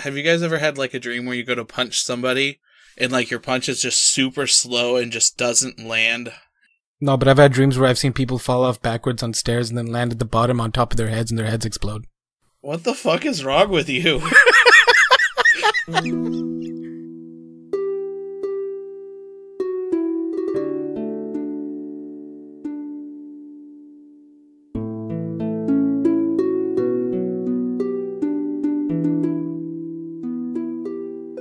have you guys ever had like a dream where you go to punch somebody and like your punch is just super slow and just doesn't land? No, but I've had dreams where I've seen people fall off backwards on stairs and then land at the bottom on top of their heads and their heads explode. What the fuck is wrong with you?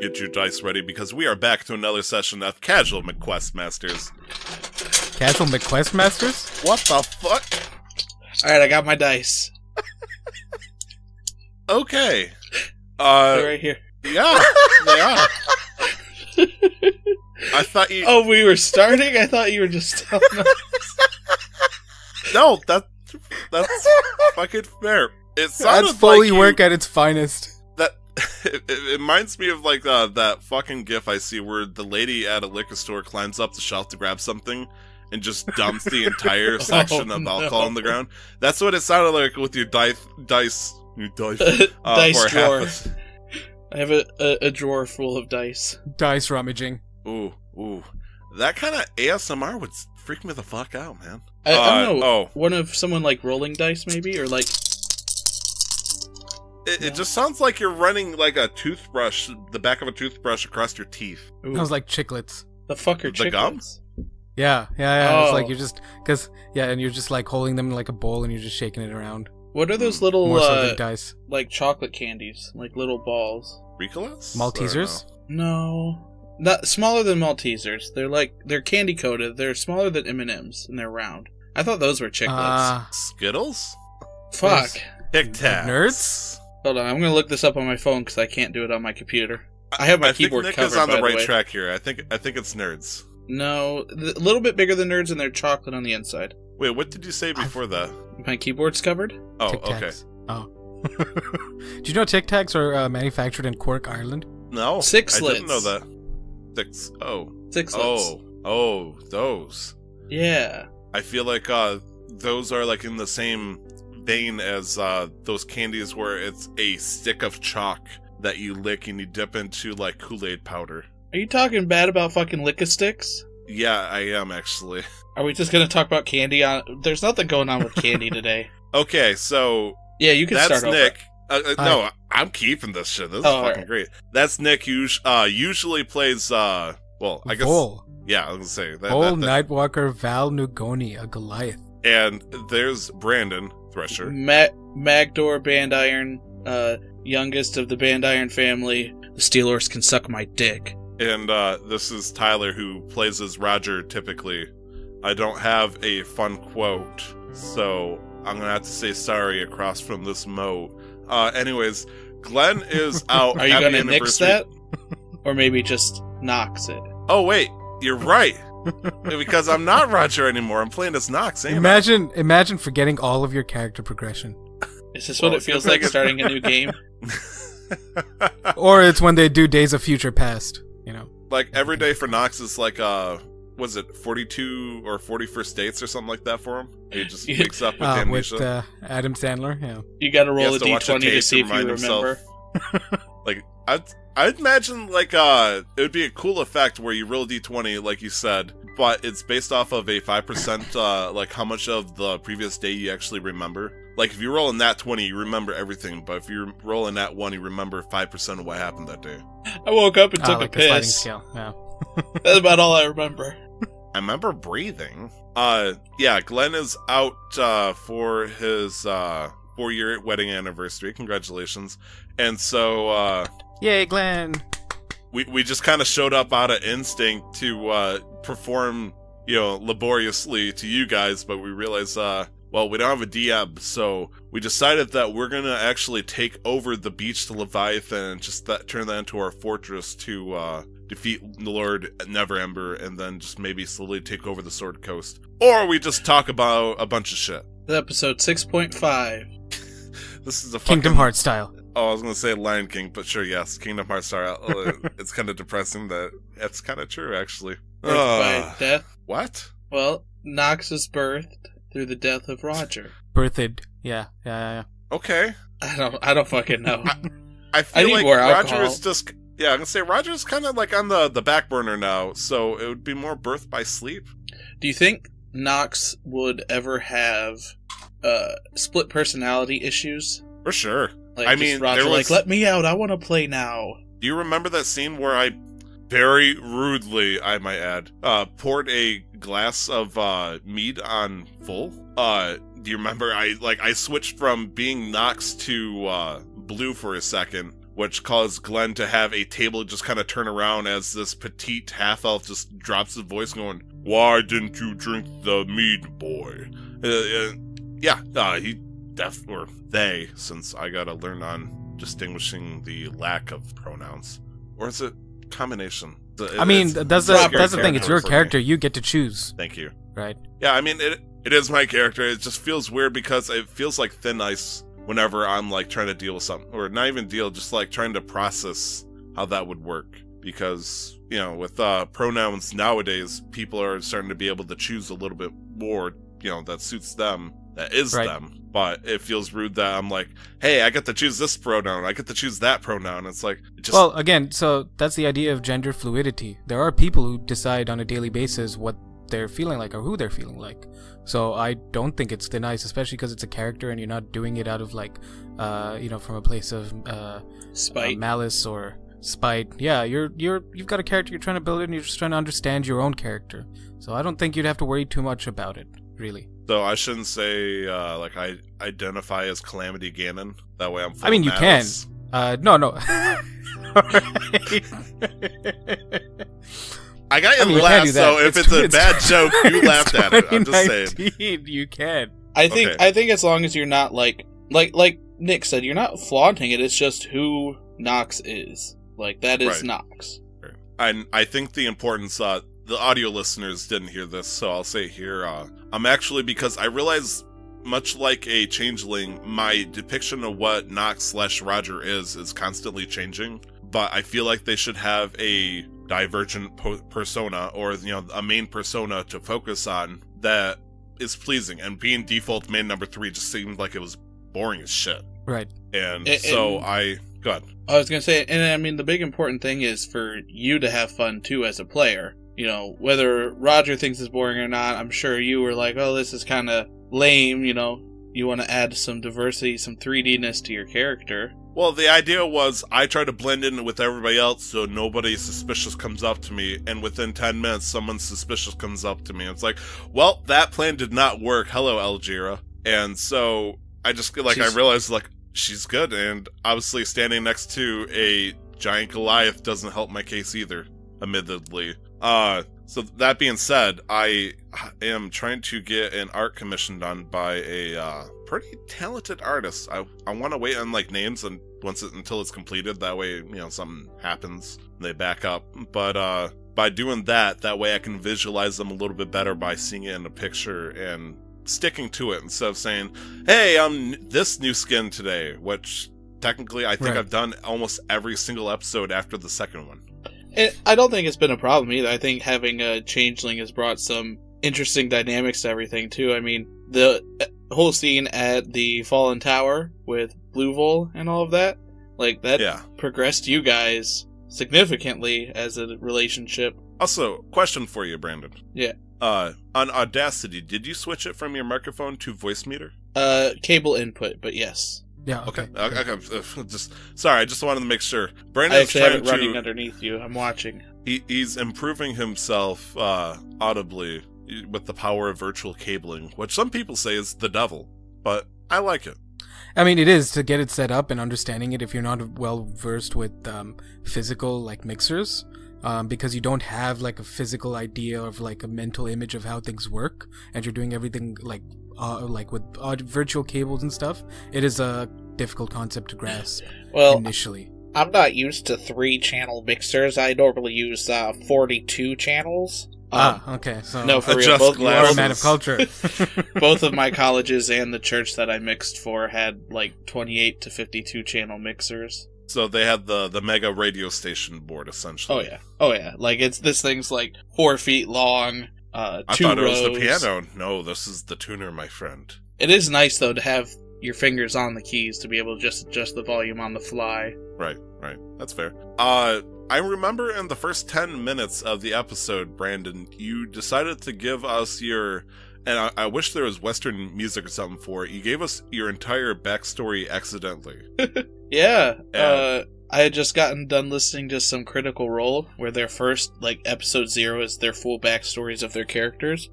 Get your dice ready because we are back to another session of Casual McQuest Masters. Casual McQuest Masters? What the fuck? All right, I got my dice. Okay. They're Uh, right here. yeah, they are. I thought you. Oh, we were starting. I thought you were just telling us. No, that that's fucking fair. It sounded That's Foley like you- work at its finest. That it, it reminds me of like uh, that fucking gif I see where the lady at a liquor store climbs up the shelf to grab something and just dumps the entire section of no. alcohol on the ground. That's what it sounded like with your dice dice your dice uh, dice for half drawer. of- I have a, a, a drawer full of dice. Dice rummaging. Ooh, ooh. That kind of ASMR would freak me the fuck out, man. I, I Uh, don't know. Oh, One of someone like rolling dice, maybe, or like it, Yeah. it just sounds like you're running like a toothbrush, the back of a toothbrush across your teeth. ooh, Sounds like chiclets. the fucker The gum? chiclets. Yeah, yeah, yeah. It's Oh. like you're just, cause, yeah, and you're just like holding them in like a bowl and you're just shaking it around. What are those little More so uh, than dice. like chocolate candies, like little balls? Ricolas? Maltesers? Or No, not smaller than Maltesers. They're like they're candy coated. They're smaller than M and M's, and they're round. I thought those were chiclets. Uh. Skittles? Fuck. Tic Tacs. Nerds? Hold on, I'm gonna look this up on my phone because I can't do it on my computer. I have my I think keyboard Nick covered. is on the right way. track here. I think I think it's nerds. No, a little bit bigger than nerds, and they're chocolate on the inside. Wait, what did you say before that? My keyboard's covered. Oh, Tic okay. Oh. Do you know Tic Tacs are uh, manufactured in Cork, Ireland? No, I Sixlets. didn't know that. Six. Oh, Sixlets. oh, oh, those. Yeah. I feel like uh, those are like in the same vein as uh, those candies where it's a stick of chalk that you lick and you dip into like Kool Aid powder. Are you talking bad about fucking lick sticks? Yeah, I am actually. Are we just gonna talk about candy? On there's nothing going on with candy today. Okay, so Yeah, you can that's start. over. Nik. Uh, uh, no, I'm keeping this shit. This is Oh, fucking alright. great. That's Nik. Who us- uh, usually plays. Uh, well, I guess. Vol. Yeah, I was gonna say that. Vol that- that- Nightwalker Val Nugoni, a Goliath. and there's Brandon Thresher. Ma- Magdohr Band Iron, uh, youngest of the Band Iron family. The Steelers can suck my dick. And uh, this is Tyler, who plays as Rodger typically. I don't have a fun quote, so I'm gonna have to say sorry across from this moat. Uh, anyways, Glenn is out. Are you gonna nix that, or maybe just Knox it? Oh wait, you're right. because I'm not Rodger anymore. I'm playing as Nox. Ain't I? Imagine, imagine forgetting all of your character progression. Is this Well, what it feels like starting a new game? Or it's when they do Days of Future Past. You know. like every day for Nox is like uh was it 42 or 41st dates or something like that for him? He just Yeah. wakes up with Uh, with uh, Adam Sandler. Yeah. You got to roll a has to watch a d20 to tape see if you remind himself. remember. like I'd I'd imagine like uh it would be a cool effect where you roll a d20 like you said, but it's based off of a five percent uh like how much of the previous day you actually remember. Like if you roll in that twenty, you remember everything, but if you roll in that one, you remember five percent of what happened that day. I woke up and Ah, took like a a piss. scale. Yeah. That's about all I remember. I remember breathing. Uh yeah, Glenn is out uh for his uh four year wedding anniversary. Congratulations. And so uh Yay, Glenn. we we just kind of showed up out of instinct to uh perform you know laboriously to you guys but we realized uh well we don't have a dm so we decided that we're gonna actually take over the Beached Leviathan and just that turn that into our fortress to uh defeat the lord neverember and then just maybe slowly take over the sword coast or we just talk about a bunch of shit This episode 6.5. this is a Kingdom fucking- Hearts style. Oh, I was gonna say Lion King, but sure, yes, Kingdom Hearts Star. uh, it's kind of depressing that that's kind of true, actually. Uh, by death. what? Well, Knox is birthed through the death of Rodger. Birthed. Yeah, yeah, yeah. yeah. Okay. I don't. I don't fucking know. I feel need like more Rodger alcohol. is just yeah. I'm gonna say Rodger's kind of like on the the back burner now, so it would be more birth by sleep. Do you think Nox would ever have uh split personality issues? For sure. Like I mean, Rodger there like let me out, I want to play now. Do you remember that scene where I very rudely, I might add, uh, poured a glass of uh, mead on Vol? Uh, do you remember? I like I switched from being Nox to uh, blue for a second, which caused Glenn to have a table just kind of turn around as this petite half elf just drops his voice, going, "Why didn't you drink the mead, boy?" Uh, uh, yeah, uh, he def or they, since I gotta learn on distinguishing the lack of pronouns, or is it combination? I mean, that's the that's the thing. It's your for me. character. You get to choose, Thank you. right? Yeah, I mean it. It is my character. It just feels weird because it feels like thin ice whenever I'm like trying to deal with something, or not even deal, just like trying to process how that would work. Because you know, with uh, pronouns nowadays, people are starting to be able to choose a little bit more. You know, that suits them. That is Right. them. But it feels rude that I'm like, hey, I get to choose this pronoun. I get to choose that pronoun. It's like, it just well, again, so that's the idea of gender fluidity. There are people who decide on a daily basis what they're feeling like or who they're feeling like. So I don't think it's thin ice, especially because it's a character and you're not doing it out of like, uh, you know, from a place of uh, uh, Spite. malice or spite. Yeah, you're you're you've got a character you're trying to build it, and you're just trying to understand your own character. So I don't think you'd have to worry too much about it, really. So I shouldn't say uh, like I identify as Calamity Ganon. That way I'm. Full I mean, of you can. Uh, no, no. I got you I mean, laugh, can do that. so if It's it's, a it's- bad joke, you laughed at it. I'm just saying. You can. I think Okay. I think as long as you're not like like like Nik said, you're not flaunting it. It's just who Nox is. Like that is Right. Nox. And I think the importance, uh, the audio listeners didn't hear this, so I'll say here, uh, I'm actually, because I realize, much like a changeling, my depiction of what Nox slash Rodger is, is constantly changing. But I feel like they should have a divergent po- persona, or, you know, a main persona to focus on that is pleasing. And being default main number three just seemed like it was boring as shit. Right. And A- so and- I, God, I was gonna say, and I mean, the big important thing is for you to have fun too as a player. You know, whether Rodger thinks it's boring or not, I'm sure you were like, "Oh, this is kind of lame." You know, you want to add some diversity, some 3Dness to your character. Well, the idea was I try to blend in with everybody else so nobody suspicious comes up to me, and within 10 minutes, someone suspicious comes up to me. It's like, well, that plan did not work. Hello, Algira. And so I just, like, She's- I realized, like, she's good, and obviously standing next to a giant Goliath doesn't help my case either, admittedly. Uh, so that being said, I am trying to get an art commission done by a uh, pretty talented artist. I I want to wait on like names and once it until it's completed. That way, you know, something happens and they back up. But uh, by doing that, that way I can visualize them a little bit better by seeing it in a picture and sticking to it instead of saying, "Hey, I'm this new skin today," which technically I think Right. I've done almost every single episode after the second one. It, I don't think it's been a problem either. I think having a changeling has brought some interesting dynamics to everything too. I mean, the uh, whole scene at the Fallen Tower with Blue Vol and all of that, like that Yeah. progressed you guys significantly as a relationship. Also, question for you, Brandon. Yeah. Uh, on Audacity, did you switch it from your microphone to VoiceMeeter? Uh, cable input, but yes, Yeah. Okay. Okay. Okay. Just sorry, I just wanted to make sure. I Brandon's actually have trying it running to. underneath you. I'm watching. He, he's improving himself uh, audibly with the power of virtual cabling, which some people say is the devil, but I like it. I mean, it is to get it set up and understanding it if you're not well versed with um, physical like mixers, um, because you don't have like a physical idea of like a mental image of how things work, and you're doing everything like uh, like with uh, virtual cables and stuff. It is a difficult concept to grasp Well, initially. I'm not used to three channel mixers. I normally use uh, 42 channels. Um, ah, okay. So no, for real. Adjust Both, you are a glasses. man of culture. both of my colleges and the church that I mixed for had like 28 to 52 channel mixers. So they had the the mega radio station board essentially. Oh yeah, oh yeah. Like it's this thing's like four feet long. Uh, I thought rows. it was the piano. No, this is the tuner, my friend. It is nice though to have your fingers on the keys to be able to just adjust the volume on the fly. Right, right. That's fair. Uh, I remember in the first 10 minutes of the episode, Brandon, you decided to give us your. And I, I wish there was Western music or something for it. You gave us your entire backstory accidentally. Yeah. Yeah. Uh, I had just gotten done listening to some Critical Role, where their first, like, episode zero is their full backstories of their characters.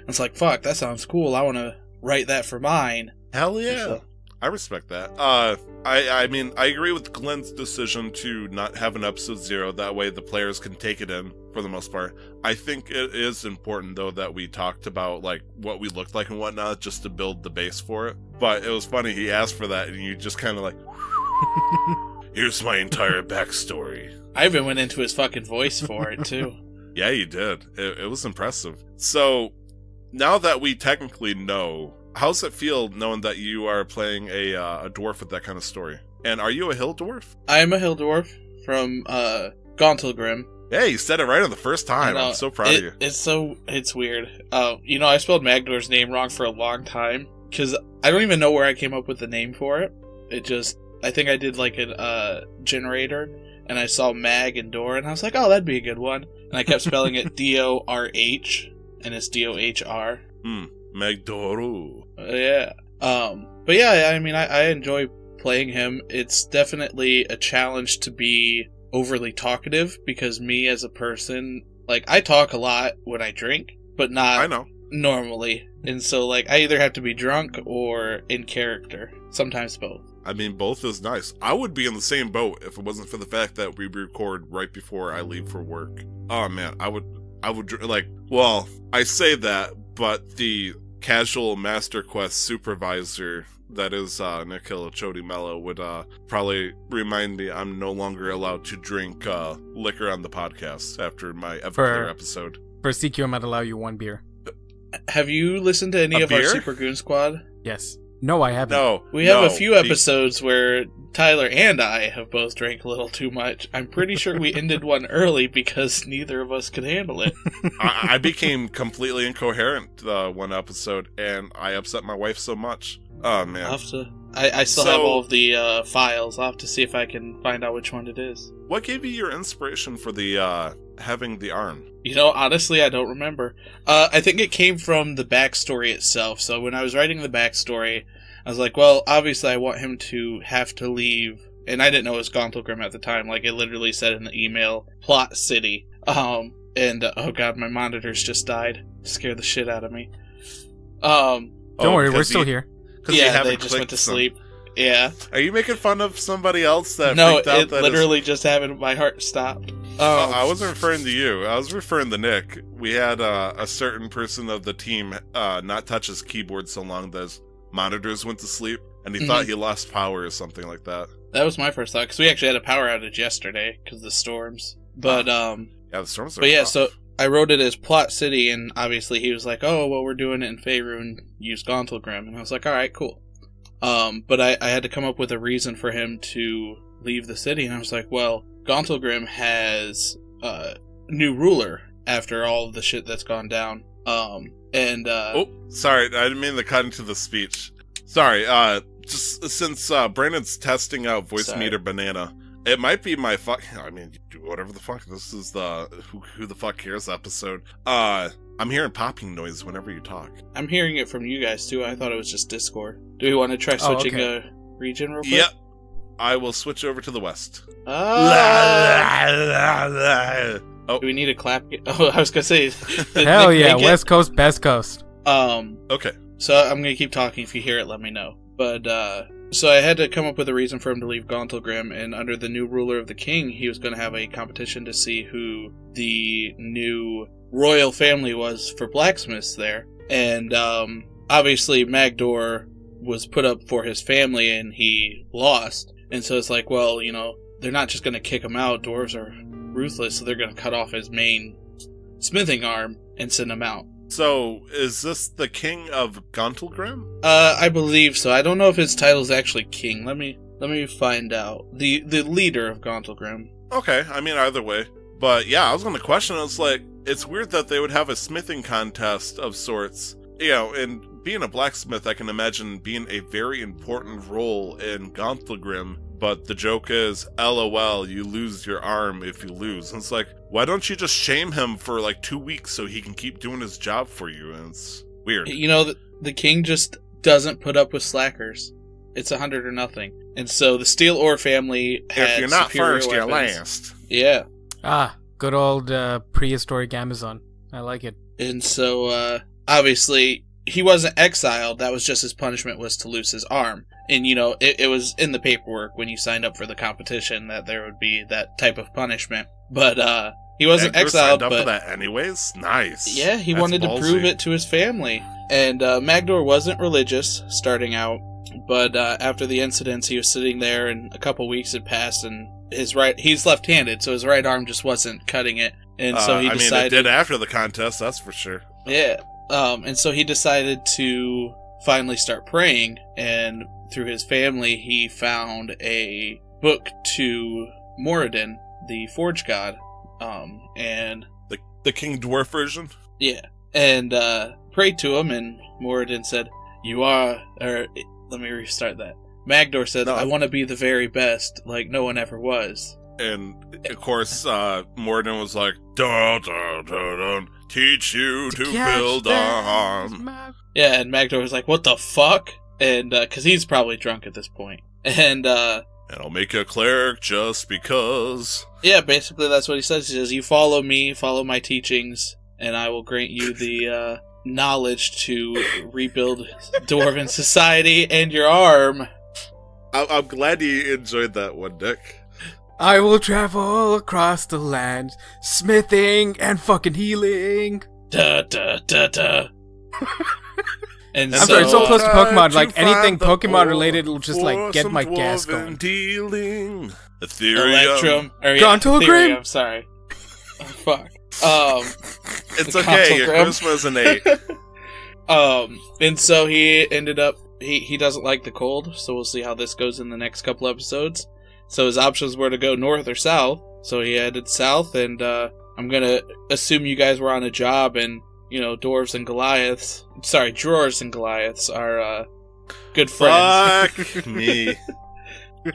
And it's like, fuck, that sounds cool. I want to write that for mine. Hell yeah. So- I respect that. Uh, I I mean, I agree with Glenn's decision to not have an episode zero. That way, the players can take it in for the most part. I think it is important though that we talked about like what we looked like and whatnot, just to build the base for it. But it was funny he asked for that, and you just kind of like, here's my entire backstory. I even went into his fucking voice for it, too. Yeah, you did. It, it was impressive. So now that we technically know, how's it feel knowing that you are playing a uh, a dwarf with that kind of story? And are you a hill dwarf? I am a hill dwarf from uh, Gauntlgrym. Yeah, you said it right on the first time. I'm so proud It- of you. It's so it's weird. Uh, you know, I spelled Magdohr's name wrong for a long time because I don't even know where I came up with the name for it. It just I think I did like a uh, generator and I saw Mag and Dor and I was like, oh, that'd be a good one. And I kept spelling it D O R H and it's D O H R. Megdoru. Uh, yeah. Um, but yeah, I mean, I, I enjoy playing him. It's definitely a challenge to be overly talkative because me as a person, like, I talk a lot when I drink, but not. I know. normally. And so, like, I either have to be drunk or in character. Sometimes both. I mean, both is nice. I would be in the same boat if it wasn't for the fact that we record right before I leave for work. Oh man, I would, I would like. Well, I say that, but the casual Master Quest supervisor that is uh, Nikhil Chodi Mello would uh, probably remind me I'm no longer allowed to drink uh, liquor on the podcast after my Everclear For- episode. For CQ, I might allow you one beer. Have you listened to any A of our? Super Goon Squad? Yes. No, I haven't. No, We have no, a few the- episodes where Tyler and I have both drank a little too much. I'm pretty sure we ended one early because neither of us could handle it. I, I became completely incoherent uh, one episode, and I upset my wife so much. Oh man. I'll have to. I, I still So- have all of the uh, files. I'll have to see if I can find out which one it is. What gave you your inspiration for the uh having the arm? You know, honestly, I don't remember. Uh, I think it came from the backstory itself. So when I was writing the backstory, I was like, well, obviously, I want him to have to leave. And I didn't know it was Gauntlgrym at the time. Like, it literally said in the email, Plot City. Um, and, uh, oh god, my monitors just died. Scared the shit out of me. Um, Don't worry, we're Oh, 'cause still you- here. 'cause you yeah, they just went to some- sleep. Yeah. Are you making fun of somebody else that no, freaked out it that is- literally just happened. My heart stopped. Uh, I wasn't referring to you. I was referring to Nick. We had uh, a certain person of the team uh, not touch his keyboard so long that his monitors went to sleep, and he Mhm. thought he lost power or something like that. That was my first thought because we actually had a power outage yesterday because of the storms. But um, Yeah, the storms are. but yeah, rough. so I wrote it as Plot City, and obviously he was like, "Oh, well, we're doing it in Faerun. Use Gauntlgrym," and I was like, "All right, cool." Um, but I, I had to come up with a reason for him to leave the city, and I was like, "Well, Gauntlgrym has a new ruler after all of the shit that's gone down." Um, and uh, Oh, sorry, I didn't mean to cut into the speech. Sorry, uh, just since uh, Brandon's testing out Voice Sorry. Meter Banana, it might be my fuck. I mean, do whatever the fuck. This is the who, who the fuck cares episode. Uh, I'm hearing popping noise whenever you talk. I'm hearing it from you guys too. I thought it was just Discord. Do we want to try Oh, switching okay. to region real quick? Yep. I will switch over to the west. Ah! oh, Do we need a clap? Oh, I was gonna say. Hell Nik yeah. West Coast, best coast. Um, okay. so I'm gonna keep talking. If you hear it, let me know. But uh, so I had to come up with a reason for him to leave Gauntlgrym, and under the new ruler of the king, he was gonna have a competition to see who the new royal family was for blacksmiths there, and um, obviously Magdohr was put up for his family, and he lost. And so it's like, well, you know, they're not just gonna kick him out. Dwarves are ruthless, so they're gonna cut off his main smithing arm and send him out. So, is this the king of Gauntlgrym? Uh, I believe so. I don't know if his title is actually king. Let me let me find out. The the leader of Gauntlgrym. Okay, I mean either way. But yeah, I was gonna question. It's like it's weird that they would have a smithing contest of sorts, you know, and being a blacksmith, I can imagine being a very important role in Gauntlgrym. But the joke is, LOL, you lose your arm if you lose. And it's like, why don't you just shame him for like two weeks so he can keep doing his job for you? And it's weird. You know, the, the king just doesn't put up with slackers. It's a hundred or nothing. And so the Steel Ore family had If you're not superior first, you're last. Yeah. Ah, good old uh, prehistoric Amazon. I like it. And so, uh, obviously, he wasn't exiled. That was just his punishment was to lose his arm. And, you know, it, it was in the paperwork when you signed up for the competition that there would be that type of punishment. But, uh, he wasn't Edgar exiled, signed up but for that anyways. Nice. yeah, he That's wanted to prove it to his family. And, uh, Magdohr wasn't religious starting out. But, uh, after the incidents, he was sitting there and a couple weeks had passed and his right, he's left-handed, so his right arm just wasn't cutting it. And so Uh, he I mean, it did after the contest, that's for sure. Yeah. Um, and so he decided to finally start praying, and through his family, he found a book to Moradin, the Forge God. Um, and The the King Dwarf version. yeah, and uh, prayed to him, and Moradin said, "You are." Or let me restart that. Magdohr said, No. "I want to be the very best, like no one ever was." And of course, uh, Morden was like, dun, dun, dun, dun, teach you to, build a on. Yeah, and Magdohr was like, "What the fuck?" And because he's probably drunk at this point, and uh, And I'll make you a cleric just because. Yeah, basically that's what he says. He says, "You follow me, follow my teachings, and I will grant you the uh, knowledge to rebuild dwarven society and your arm." I- I'm glad you enjoyed that one, Nik. I will travel across the land, smithing and fucking healing. Da da da da. and I'm so, sorry, it's so close to Pokemon. Like anything find the Pokemon related will just like get my gas going. Dealing. Ethereum. Electrum. Or, yeah, Gauntled Grim? Ethereum, sorry. Oh, fuck. Um. It's okay. Your Gauntled charisma is an eight. um, and so he ended up he he doesn't like the cold, so we'll see how this goes in the next couple episodes. So his options were to go north or south. So he headed south, and uh, I'm gonna assume you guys were on a job, and you know dwarves and Goliaths, sorry, drawers and Goliaths are uh, good friends. Fuck me.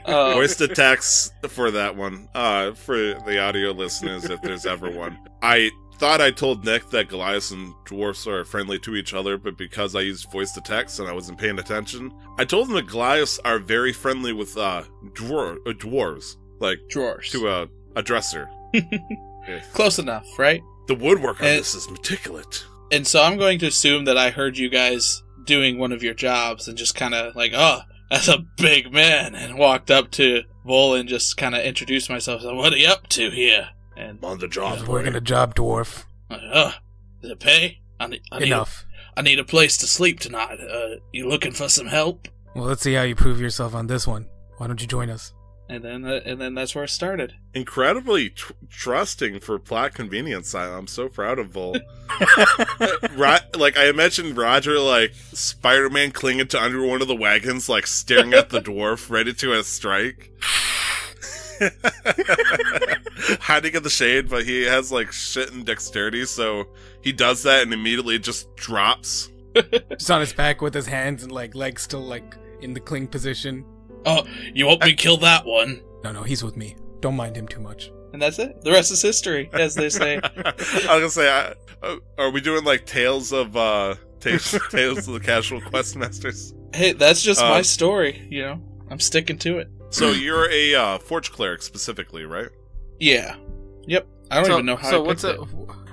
Um, Voice to text for that one. Uh, for the audio listeners, if there's ever one. I thought I told Nik that Goliaths and dwarfs are friendly to each other, but because I used voice to text and I wasn't paying attention, I told him that Goliaths are very friendly with uh, dwar- uh dwarves, like drawers. to a, a dresser. Close enough, right? The woodwork on And- this is meticulous. And so I'm going to assume that I heard you guys doing one of your jobs and just kind of like, oh, that's a big man, and walked up to Vol and just kind of introduced myself. So, what are you up to here? And on the job. was working a job, dwarf. uh, oh, does it pay? I need, I need, Enough. I need a place to sleep tonight. Uh, you looking for some help? Well, let's see how you prove yourself on this one. Why don't you join us? And then, uh, and then that's where it started. Incredibly tr- trusting for plot convenience. I- I'm so proud of Vol. Ro- like I mentioned Rodger like Spider-Man clinging to under one of the wagons, like staring at the dwarf, ready to a strike. Hiding in the shade, but he has like shit and dexterity, so he does that and immediately just drops. Just on his back with his hands and like legs still like in the cling position. Oh, you won't me kill that one. No, no, he's with me. Don't mind him too much. And that's it. The rest is history, as they say. I was gonna say, I, uh, are we doing like tales of uh tales, tales of the casual quest masters? hey, that's just my Um, story. You know, I'm sticking to it. So you're a uh, forge cleric specifically, right? Yeah. Yep. I don't so, even know how. So I what's picked a? it.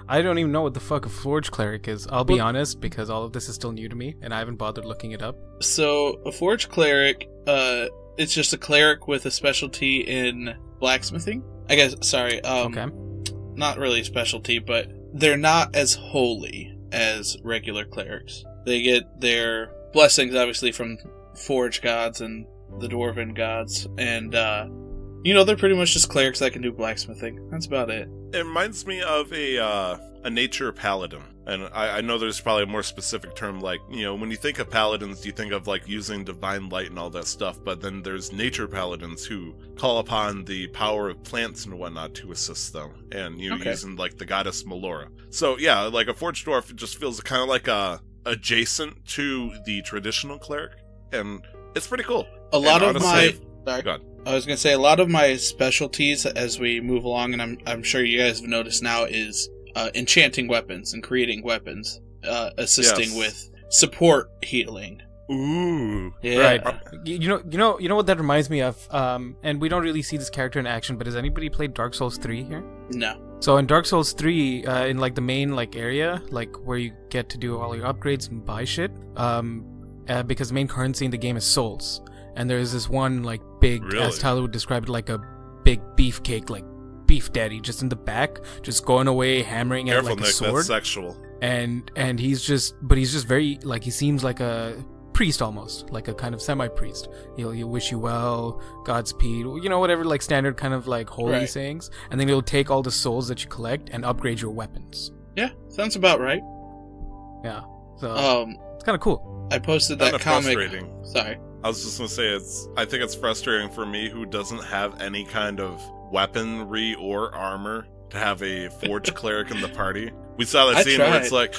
I don't even know what the fuck a forge cleric is. I'll be Well- honest because all of this is still new to me and I haven't bothered looking it up. So a forge cleric, uh, it's just a cleric with a specialty in blacksmithing. I guess. Sorry. Um, okay. Not really a specialty, but they're not as holy as regular clerics. They get their blessings, obviously, from forge gods and the dwarven gods, and uh, you know they're pretty much just clerics that can do blacksmithing. That's about it. It reminds me of a uh, a nature paladin, and I, I know there's probably a more specific term. Like you know, when you think of paladins, you think of like using divine light and all that stuff. But then there's nature paladins who call upon the power of plants and whatnot to assist them, and you know, Okay. using like the goddess Melora. So yeah, like a forged dwarf just feels kind of like a adjacent to the traditional cleric, and it's pretty cool. A lot of my. Sorry. I was gonna say a lot of my specialties as we move along, and I'm I'm sure you guys have noticed now is uh, enchanting weapons and creating weapons, uh, assisting Yes. with support healing. Ooh, Yeah. Right. You you know, you know, you know what that reminds me of. Um, and we don't really see this character in action, but has anybody played Dark Souls three here? No. So in Dark Souls 3, uh, in like the main like area, like where you get to do all your upgrades and buy shit, um, uh, because the main currency in the game is souls, and there's this one like big, Really? as Tyler would describe it, like a big beefcake, like beef daddy, just in the back, just going away, hammering careful, at like a sword, That's sexual. and and he's just, but he's just very like he seems like a priest almost, like a kind of semi-priest. He'll he'll wish you well, Godspeed, you know whatever like standard kind of like holy Right. sayings, and then he'll take all the souls that you collect and upgrade your weapons. Yeah, sounds about right. Yeah, so Um, it's kind of cool. I posted that comic. Sorry. I was just gonna say it's. I think it's frustrating for me who doesn't have any kind of weaponry or armor to have a forge cleric in the party. We saw that I scene where it's like,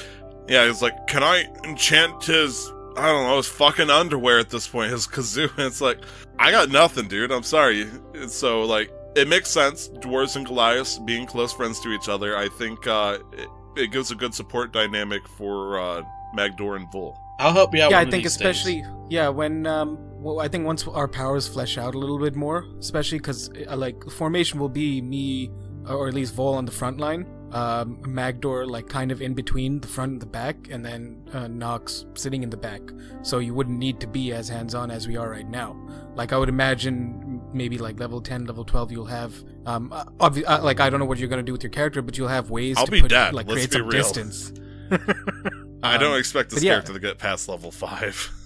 yeah, it's like, can I enchant his? I don't know, his fucking underwear at this point, his kazoo. And it's like, I got nothing, dude. I'm sorry. And so like, it makes sense. Dwarves and Goliaths being close friends to each other. I think uh, it, it gives a good support dynamic for uh, Magdohr and Vol. I'll help you out. yeah, one I of think these especially days. Yeah when um well, I think once our powers flesh out a little bit more, especially because uh, like formation will be me or at least Vol on the front line, um, Magdohr like kind of in between the front and the back, and then uh, Nox sitting in the back. So you wouldn't need to be as hands on as we are right now. Like I would imagine maybe like level 10 level 12 you'll have um uh, obvi- uh, like i don't know what you're gonna do with your character but you'll have ways I'll to be put dead, like let's create be some real. distance I Um, don't expect this yeah. character to get past level five.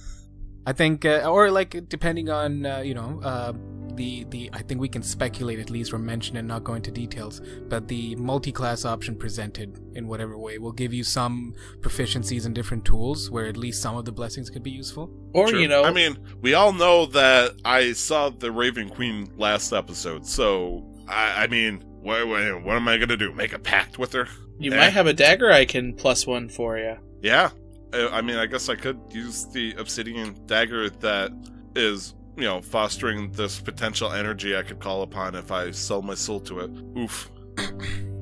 I think, uh, or like depending on uh, you know uh, the the I think we can speculate at least or mention and not go into details. But the multi-class option presented in whatever way will give you some proficiencies in different tools where at least some of the blessings could be useful. or True. you know, I mean, we all know that I saw the Raven Queen last episode, so I, I mean, what, what, what am I gonna do? Make a pact with her? you eh. might have a dagger I can plus one for you. Yeah, I mean, I guess I could use the obsidian dagger that is, you know, fostering this potential energy I could call upon if I sell my soul to it. Oof.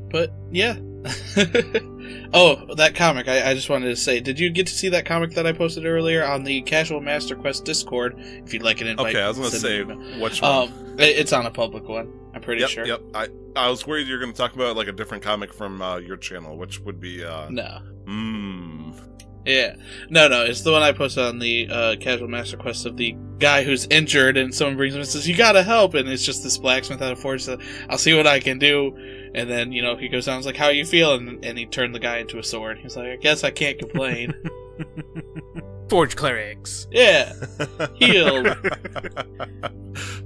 But yeah. oh, that comic! I, I just wanted to say, did you get to see that comic that I posted earlier on the Casual Master Quest Discord? If you'd like an invite, Okay, I was gonna say me an email. which one. Um, it- it's on a public one. I'm pretty yep, sure. yep. I I was worried you were gonna talk about like a different comic from uh, your channel, which would be uh, No. mmm. Yeah. No, no, it's the one I posted on the uh, Casual Master Quest of the guy who's injured and someone brings him and says, You gotta help and it's just this blacksmith out of forge says, I'll see what I can do and then, you know, he goes down and like, How you feeling? And he turned the guy into a sword. He's like, I guess I can't complain. Forge clerics. yeah. Healed.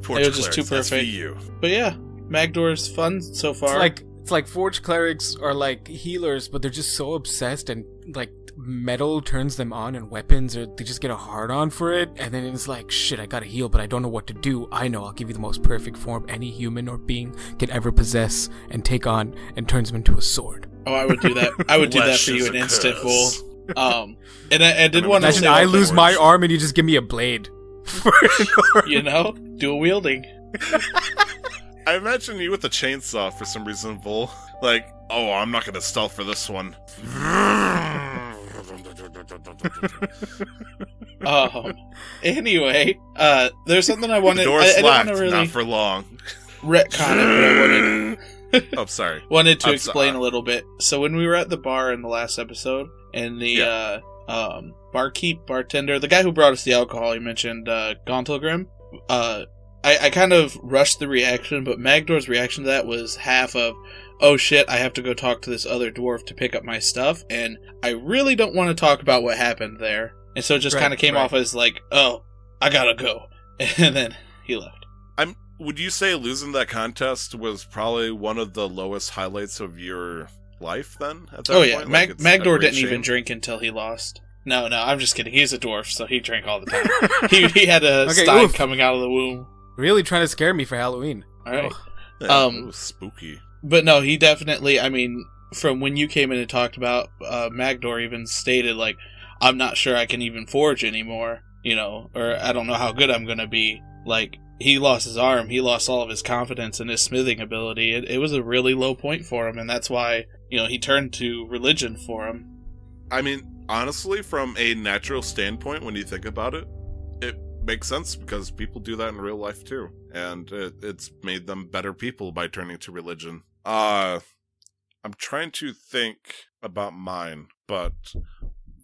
Forge It was just too perfect. you. But yeah, Magdohr's fun so far. It's like it's like forge clerics are like healers, but they're just so obsessed and like metal turns them on and weapons or they just get a hard on for it and then it's like shit I gotta heal but I don't know what to do. I know I'll give you the most perfect form any human or being can ever possess and take on and turns them into a sword. Oh, I would do that. I would do that for you is in instant curse. full. Um and I, I did want to Imagine I one thing, lose my arm and you just give me a blade. For an you know, dual wielding. I imagine you with a chainsaw for some reason, Vol. Like, oh, I'm not gonna stealth for this one. Um. Anyway, uh, there's something I the wanted. door I, I didn't slacked, want to really not for long. retcon it, I wanted oh, sorry. wanted to I'm explain sorry. a little bit. So when we were at the bar in the last episode, and the Yeah. uh, um, barkeep, bartender, the guy who brought us the alcohol, he mentioned uh. Uh, I, I kind of rushed the reaction, but Magdohr's reaction to that was half of, "Oh shit, I have to go talk to this other dwarf to pick up my stuff," and I really don't want to talk about what happened there. And so it just Right, kind of came right. off as like, "Oh, I gotta go," and then he left. I'm. Would you say losing that contest was probably one of the lowest highlights of your life? Then at that Oh yeah, point? Mag- Like, Magdohr didn't even drink until he lost. No, no, I'm just kidding. He's a dwarf, so he drank all the time. he, he had a Okay, stein oof. coming out of the womb. really trying to scare me for Halloween. All right, Ugh. Yeah, Um, it was spooky. But no, he definitely. I mean, from when you came in and talked about uh, Magdohr, even stated like, I'm not sure I can even forge anymore, you know, or I don't know how good I'm gonna be. Like he lost his arm, he lost all of his confidence in his smithing ability. It, it was a really low point for him, and that's why you know he turned to religion for him. I mean, honestly, from a natural standpoint, when you think about it, it makes sense because people do that in real life too, and it, it's made them better people by turning to religion. Uh, I'm trying to think about mine, but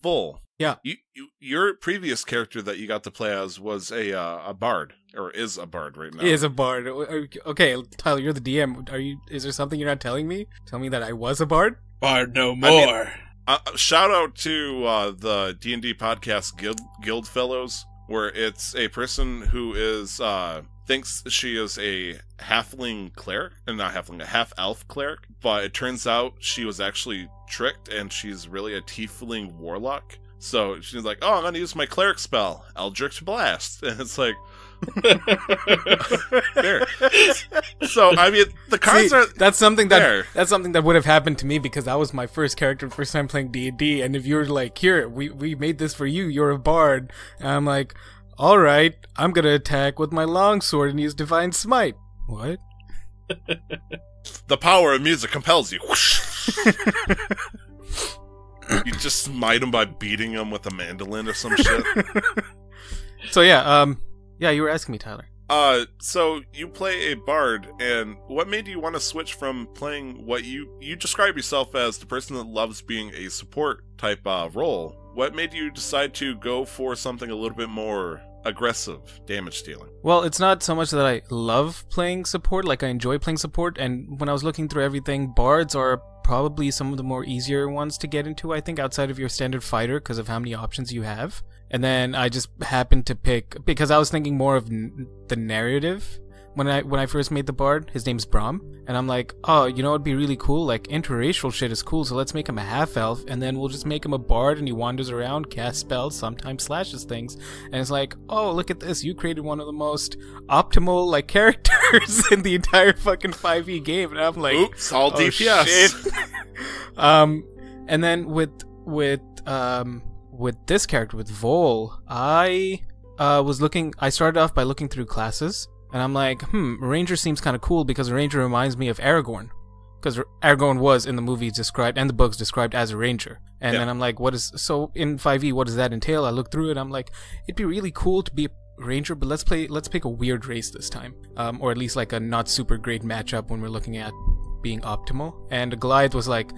Vol. Yeah. You, you your previous character that you got to play as was a uh, a bard or is a bard right now. He is a bard. Okay, Tyler, you're the DM. Are you? Is there something you're not telling me? Tell me that I was a bard. Bard no mean- more. Uh, shout out to uh, the D and D podcast Guild Guild Fellows, where it's a person who is uh, thinks she is a halfling cleric, and not halfling, a half elf cleric, but it turns out she was actually tricked, and she's really a tiefling warlock. So she's like, "Oh, I'm gonna use my cleric spell, Eldritch Blast," and it's like, there. So I mean, the cards See, are that's something that there. that's something that would have happened to me because that was my first character, first time playing D and D. And if you were like, "Here, we we made this for you. You're a bard," and I'm like, "All right, I'm gonna attack with my longsword and use divine smite." What? the power of music compels you. you just smite him by beating him with a mandolin or some shit. So yeah, um, yeah, you were asking me, Tyler. Uh, so you play a bard, and what made you want to switch from playing what you you describe yourself as the person that loves being a support type uh, role? What made you decide to go for something a little bit more aggressive, damage dealing? Well, it's not so much that I love playing support, like I enjoy playing support, and when I was looking through everything, bards are probably some of the more easier ones to get into, I think, outside of your standard fighter because of how many options you have. And then I just happened to pick because I was thinking more of the narrative when I when I first made the bard. His name's Brahm, and I'm like, oh, you know, it'd be really cool. Like interracial shit is cool, so let's make him a half elf, and then we'll just make him a bard, and he wanders around, casts spells, sometimes slashes things, and it's like, oh, look at this, you created one of the most optimal like characters in the entire fucking 5e game, and I'm like, Oops, all oh, DPS. shit. um, and then with with um with this character with Vol, I uh was looking. I started off by looking through classes, and I'm like, hmm, Ranger seems kind of cool because a Ranger reminds me of Aragorn. Because Aragorn was in the movies described and the books described as a ranger, and Yeah. then I'm like, what is so in 5e? What does that entail? I look through it. I'm like, it'd be really cool to be a ranger, but let's play. Let's pick a weird race this time, um, or at least like a not super great matchup when we're looking at being optimal. And Goliath was like,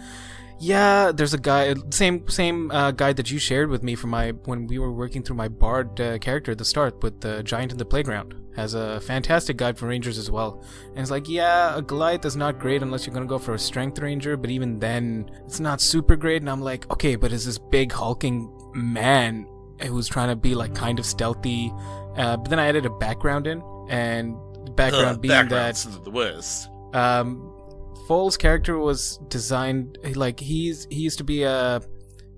yeah, there's a guy, same same uh, guide that you shared with me for my when we were working through my bard uh, character at the start with the giant in the playground. Has a fantastic guide for rangers as well. And it's like, yeah, a Goliath is not great unless you're gonna go for a strength ranger, but even then, it's not super great. And I'm like, okay, but is this big hulking man who's trying to be like kind of stealthy? Uh, but then I added a background in, and the background being that the worst. um Vol's character was designed like he's he used to be a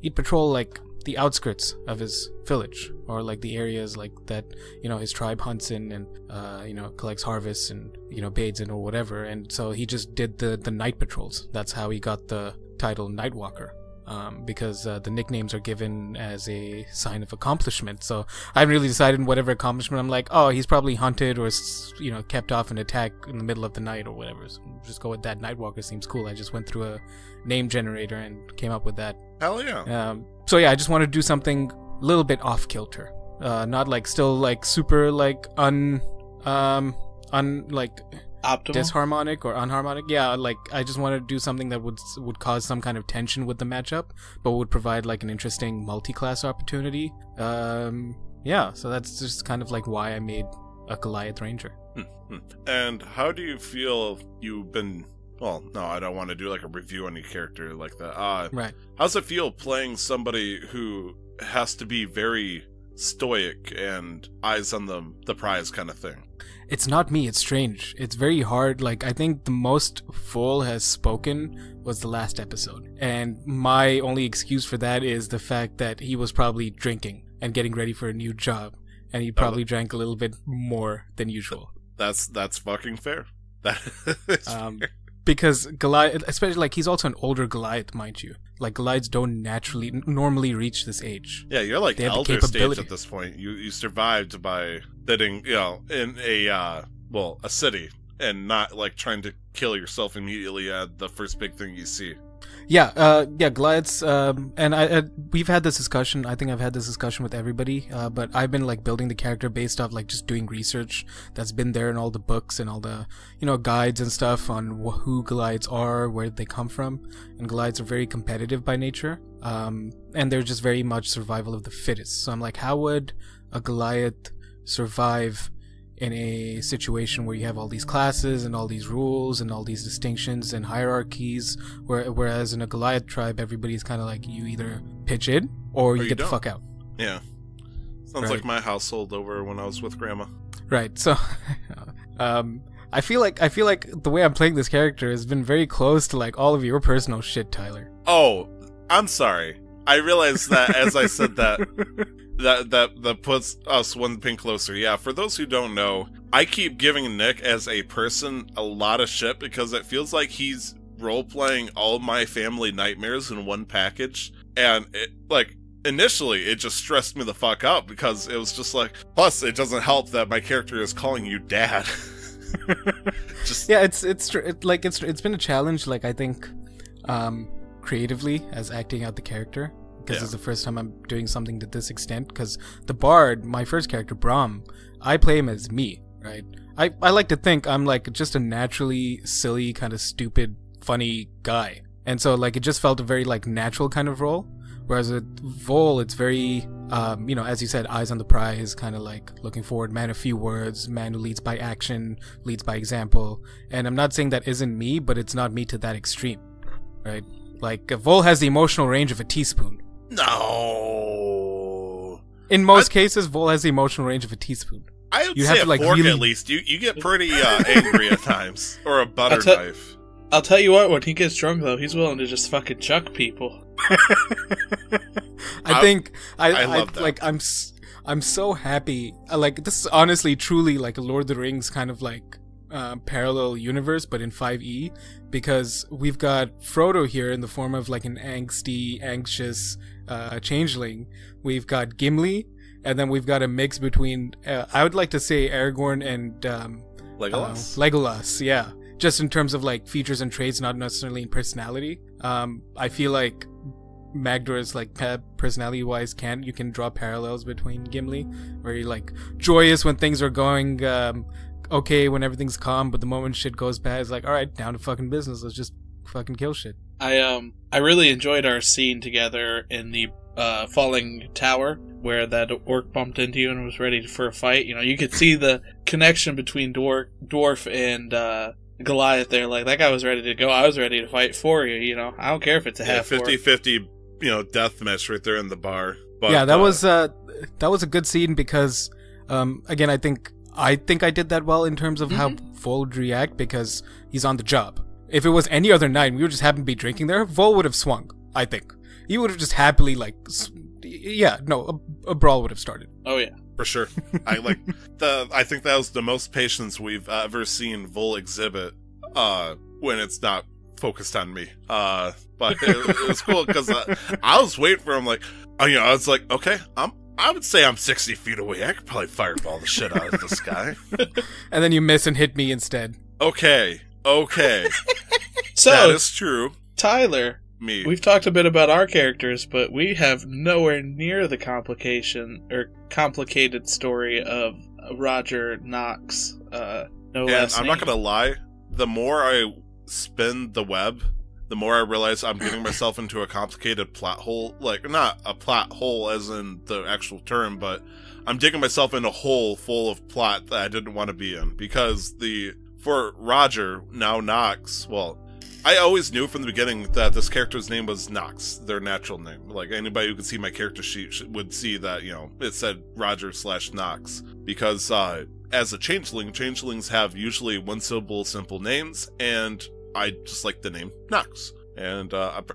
he'd patrol like the outskirts of his village or like the areas like that you know his tribe hunts in and uh you know collects harvests and you know bathes in or whatever. And so he just did the the night patrols. That's how he got the title nightwalker um, because uh, the nicknames are given as a sign of accomplishment. So I haven't really decided whatever accomplishment. I'm like, oh, he's probably hunted or you know kept off an attack in the middle of the night or whatever. So just go with that. Nightwalker seems cool. I just went through a name generator and came up with that. Hell yeah. Um, so yeah, I just want to do something a little bit off kilter, uh, not like still like super like un um un like Optimal. disharmonic or unharmonic. Yeah, like I just wanted to do something that would would cause some kind of tension with the matchup, but would provide like an interesting multi-class opportunity. Um, yeah, so that's just kind of like why I made a Goliath Ranger. Hmm. And how do you feel you've been? Well, no, I don't want to do like a review on your character like that. Uh, Right. how's it feel playing somebody who has to be very stoic and eyes on the the prize kind of thing? It's not me, it's strange. It's very hard. Like, I think the most Vol has spoken was the last episode. And my only excuse for that is the fact that he was probably drinking and getting ready for a new job. And he probably drank a little bit more than usual. That's that's fucking fair. That Um, because Goliath, especially like he's also an older Goliath, mind you. Like Goliaths don't naturally n- normally reach this age. Yeah, you're like They have the elder stage at this point. You you survived by sitting, you know, in a uh well, a city and not like trying to kill yourself immediately at the first big thing you see. Yeah, uh, yeah, Goliaths, um, and I, I, we've had this discussion. I think I've had this discussion with everybody, uh, but I've been like building the character based off like just doing research that's been there in all the books and all the, you know, guides and stuff on wh- who Goliaths are, where they come from, and Goliaths are very competitive by nature, um, and they're just very much survival of the fittest. So I'm like, how would a Goliath survive in a situation where you have all these classes and all these rules and all these distinctions and hierarchies where, whereas in a Goliath tribe, everybody's kind of like you either pitch in or you you get the don't. fuck out. Yeah. Sounds Right. like my household over when I was with grandma. Right. So, um, I feel like I feel like the way I'm playing this character has been very close to like all of your personal shit, Tyler. Oh, I'm sorry. I realized that as I said that that that that puts us one pin closer. Yeah, for those who don't know, I keep giving Nik as a person a lot of shit because it feels like he's role playing all my family nightmares in one package. And it like initially it just stressed me the fuck out because it was just like plus it doesn't help that my character is calling you dad. just yeah, it's it's it, like it's it's been a challenge. Like I think, um, creatively as acting out the character because Yeah. it's the first time I'm doing something to this extent. Because the bard, my first character Brahm, I play him as me, right? I I like to think I'm like just a naturally silly, kind of stupid, funny guy, and so like it just felt a very like natural kind of role. Whereas with Vol, it's very, um, you know, as you said, eyes on the prize, kind of like looking forward, man of few words, man who leads by action, leads by example. And I'm not saying that isn't me, but it's not me to that extreme, right? Like Vol has the emotional range of a teaspoon. No. In most cases, Vol has the emotional range of a teaspoon. I would You say have a to, like, fork really- at least. You you get pretty uh, angry at times, or a butter I'll tell- knife. I'll tell you what, when he gets drunk though, he's willing to just fucking chuck people. I I- think I, I I, love that. like I'm I'm so happy. Uh, Like this is honestly truly like a Lord of the Rings kind of like uh, parallel universe, but in 5e because we've got Frodo here in the form of like an angsty, anxious uh, changeling. We've got Gimli, and then we've got a mix between uh, I would like to say Aragorn and um, Legolas. uh, Legolas, yeah. Just in terms of like features and traits, not necessarily in personality. Um, I feel like Magdohr is like personality wise can you can draw parallels between Gimli, where you're like joyous when things are going um, okay when everything's calm, but the moment shit goes bad, it's like all right, down to fucking business. Let's just fucking kill shit. I um I really enjoyed our scene together in the uh, falling tower where that orc bumped into you and was ready for a fight. You know, you could see the connection between dwarf, dwarf and uh, Goliath there. Like that guy was ready to go. I was ready to fight for you. You know, I don't care if it's a Yeah, half 50 50, you know, death match right there in the bar. But, yeah, that uh, was uh, that was a good scene because um, again, I think I think I did that well in terms of how Vol would react because he's on the job. If it was any other night, and we would just happen to be drinking there. Vol would have swung. I think he would have just happily like, s- yeah, no, a, a brawl would have started. Oh yeah. for sure. I like the. I think that was the most patience we've ever seen Vol exhibit. Uh, when it's not focused on me. Uh, but it, it was cool because I, I was waiting for him. Like, uh, you know, I was like, okay, I'm. I would say I'm 60 feet away. I could probably fireball the shit out of this guy. And then you miss and hit me instead. Okay, okay, So that is true. Tyler, Me. we've talked a bit about our characters, but we have nowhere near the complication or complicated story of Rodger Nox. Uh, no And last I'm name. not gonna lie, the more I spin the web, the more I realize I'm getting myself into a complicated plot hole. Like not a plot hole as in the actual term, but I'm digging myself in a hole full of plot that I didn't want to be in. Because the for Rodger, now Nox, well, I always knew from the beginning that this character's name was Nox, their natural name. Like anybody who could see my character sheet would see that, you know, it said Rodger slash Nox. Because uh, as a changeling, changelings have usually one syllable simple names, and I just like the name Nox. And uh, I'm,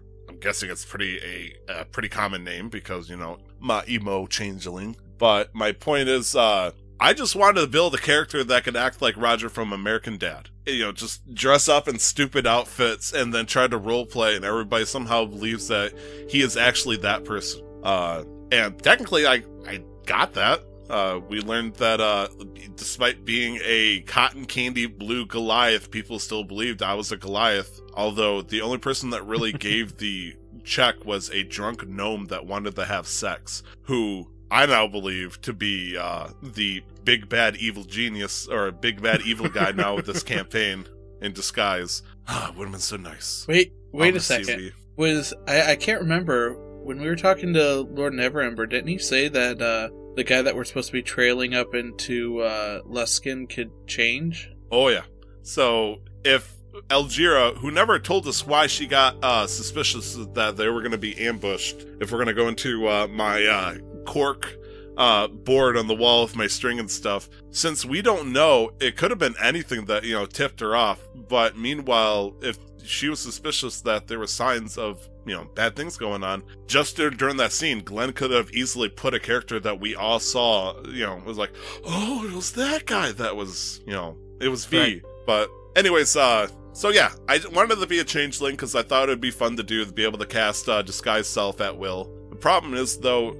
guessing it's pretty a, a pretty common name because you know my emo changeling. But my point is, uh, I just wanted to build a character that could act like Roger from American Dad. You know, just dress up in stupid outfits and then try to role play, and everybody somehow believes that he is actually that person. Uh, and technically, I I got that. Uh, we learned that uh, despite being a cotton candy blue Goliath, people still believed I was a Goliath. Although the only person that really gave the check was a drunk gnome that wanted to have sex, who I now believe to be uh, the big bad evil genius or big bad evil guy now with this campaign in disguise. Ah, would have been so nice. Wait, wait a second. CV. Was I? I can't remember when we were talking to Lord Neverember. Didn't he say that uh, the guy that we're supposed to be trailing up into uh, Luskan could change? Oh yeah. So if Elgira, who never told us why she got uh, suspicious that they were going to be ambushed, if we're going to go into uh, my uh, cork uh, board on the wall with my string and stuff, since we don't know, it could have been anything that you know tipped her off. But meanwhile, if she was suspicious that there were signs of you know bad things going on, just dur- during that scene, Glenn could have easily put a character that we all saw. You know, was like, oh, it was that guy that was you know it was V. Right. But anyways, uh, so yeah, I wanted to be a changeling because I thought it'd be fun to do to be able to cast uh, disguise self at will. The problem is though,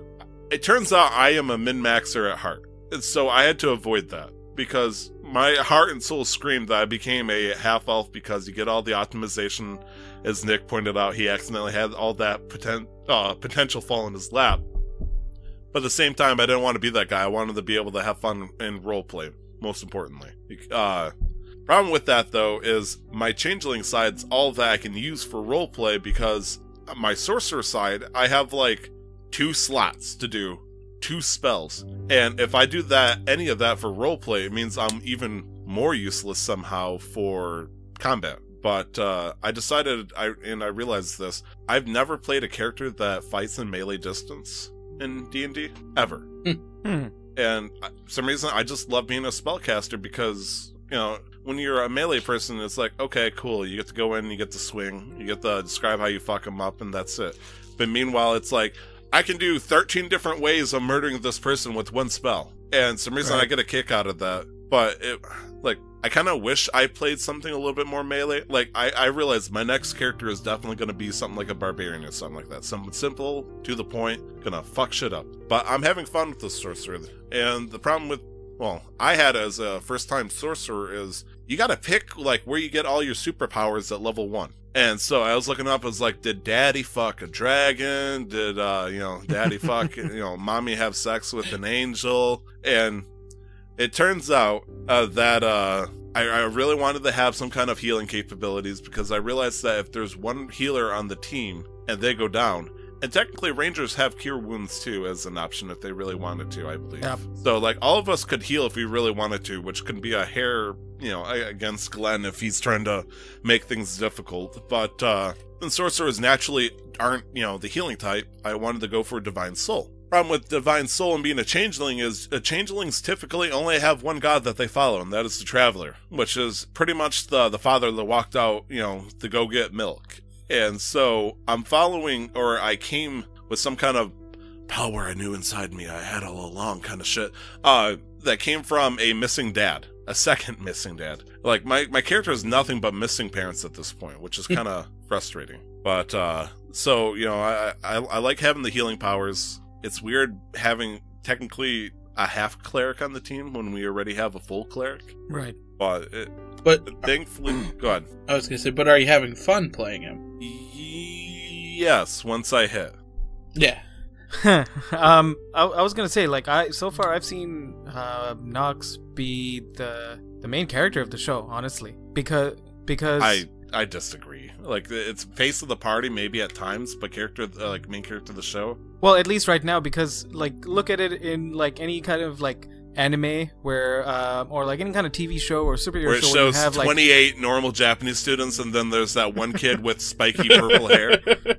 it turns out I am a min maxer at heart, and so I had to avoid that because my heart and soul screamed that I became a half elf because you get all the optimization. As Nik pointed out, he accidentally had all that uh, potential fall in his lap. But at the same time, I didn't want to be that guy. I wanted to be able to have fun and roleplay, most importantly. Uh, problem with that, though, is my changeling side's all that I can use for roleplay because my sorcerer side, I have like two slots to do two spells. And if I do that, any of that for roleplay, it means I'm even more useless somehow for combat. But uh, I decided, I and I realized this: I've never played a character that fights in melee distance in D and D ever. Hmm. And for some reason, I just love being a spellcaster because you know when you're a melee person, it's like okay, cool. You get to go in, you get to swing, you get to describe how you fuck them up, and that's it. But meanwhile, it's like I can do 13 different ways of murdering this person with one spell. And some reason I get a kick out of that. But it, like, I kind of wish I played something a little bit more melee. Like, I, I realize my next character is definitely going to be something like a barbarian or something like that. Something simple, to the point, gonna fuck shit up. But I'm having fun with the sorcerer. And the problem with, well, I had as a first time sorcerer is you gotta pick, like, where you get all your superpowers at level one. And so I was looking up, I was like, did daddy fuck a dragon? Did, uh, you know, daddy fuck, you know, mommy have sex with an angel? And it turns out uh, that uh, I, I really wanted to have some kind of healing capabilities because I realized that if there's one healer on the team and they go down, and technically rangers have cure wounds too as an option if they really wanted to, I believe. Yep. So like all of us could heal if we really wanted to, which can be a hair, you know, against Glenn if he's trying to make things difficult. But uh and sorcerers naturally aren't, you know, the healing type. I wanted to go for a divine soul. Problem with divine soul and being a changeling is uh, changelings typically only have one god that they follow, and that is the traveler, which is pretty much the the father that walked out, you know, to go get milk. And so I'm following, or I came with some kind of power I knew inside me I had all along, kind of shit. Uh, that came from a missing dad, a second missing dad. Like my my character is nothing but missing parents at this point, which is kind of frustrating. But uh, so you know, I, I I like having the healing powers. It's weird having technically a half cleric on the team when we already have a full cleric. Right. But it, But thankfully, go ahead. I was gonna say, but are you having fun playing him? Yes, once I hit. Yeah. um, I, I was gonna say, like, I so far I've seen uh, Nox be the the main character of the show, honestly, because because I I disagree. Like it's face of the party maybe at times, but character uh, like main character of the show. Well, at least right now, because like look at it in like any kind of like anime where um, or like any kind of TV show or superhero Where it show where you shows have like 28 normal Japanese students and then there's that one kid with spiky purple hair.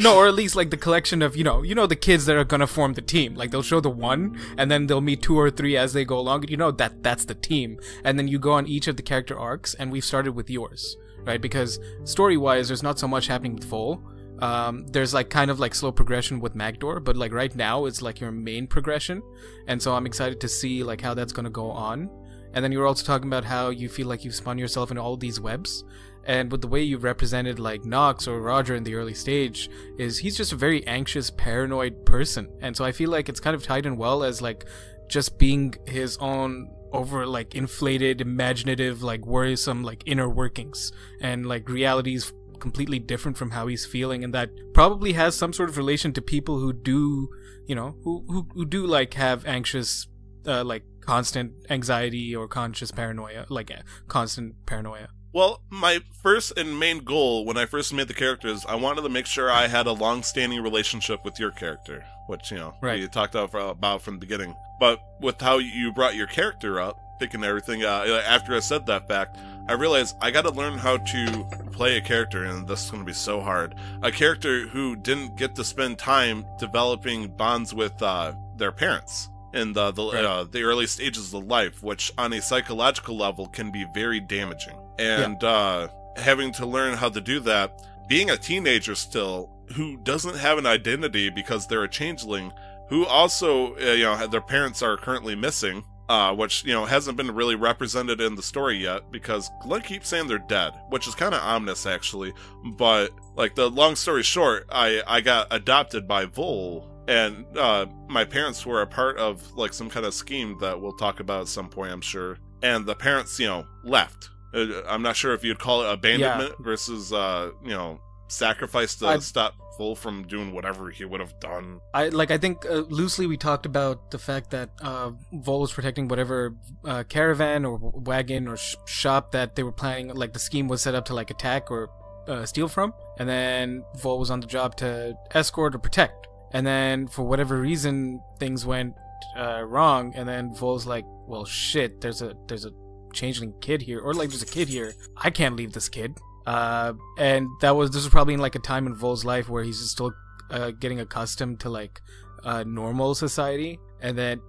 No, or at least like the collection of you know, you know the kids that are gonna form the team. Like they'll show the one, and then they'll meet two or three as they go along. You know that that's the team, and then you go on each of the character arcs. And we've started with yours, right? Because story wise, there's not so much happening with Vol. um, there's like kind of like slow progression with Magdohr, but like right now it's like your main progression, and so I'm excited to see like how that's gonna go on. And then you were also talking about how you feel like you've spun yourself in all these webs, and with the way you've represented like Nox or Rodger in the early stage, is he's just a very anxious, paranoid person, and so I feel like it's kind of tied in well as like just being his own over like inflated imaginative like worrisome like inner workings and like realities completely different from how he's feeling and that probably has some sort of relation to people who do you know who who, who do like have anxious uh, like constant anxiety or conscious paranoia like uh, constant paranoia Well, my first and main goal when I first made the characters, I wanted to make sure I had a long-standing relationship with your character, which you know Right. we talked about, about from the beginning. But with how you brought your character up, picking everything, uh, after I said that fact, I realized I got to learn how to play a character, and this is going to be so hard. A character who didn't get to spend time developing bonds with uh, their parents in the the, Right. uh, the early stages of life, which on a psychological level can be very damaging. And uh, having to learn how to do that, being a teenager still who doesn't have an identity because they're a changeling, who also uh, you know their parents are currently missing. Uh, which you know hasn't been really represented in the story yet because Glenn keeps saying they're dead, which is kind of ominous actually. But like the long story short, I I got adopted by Vol, and uh, my parents were a part of like some kind of scheme that we'll talk about at some point, I'm sure. And the parents, you know, left. Uh, I'm not sure if you'd call it abandonment versus uh, you know, sacrifice to I'd- stop Vol from doing whatever he would have done. I like. I think uh, loosely we talked about the fact that uh, Vol was protecting whatever uh, caravan or wagon or sh- shop that they were planning. Like the scheme was set up to like attack or uh, steal from, and then Vol was on the job to escort or protect. And then for whatever reason things went uh, wrong, and then Vol's like, "Well, shit. There's a there's a changeling kid here, or like there's a kid here. I can't leave this kid." Uh, and that was this was probably in like a time in Vol's life where he's still uh, getting accustomed to like uh, normal society, and then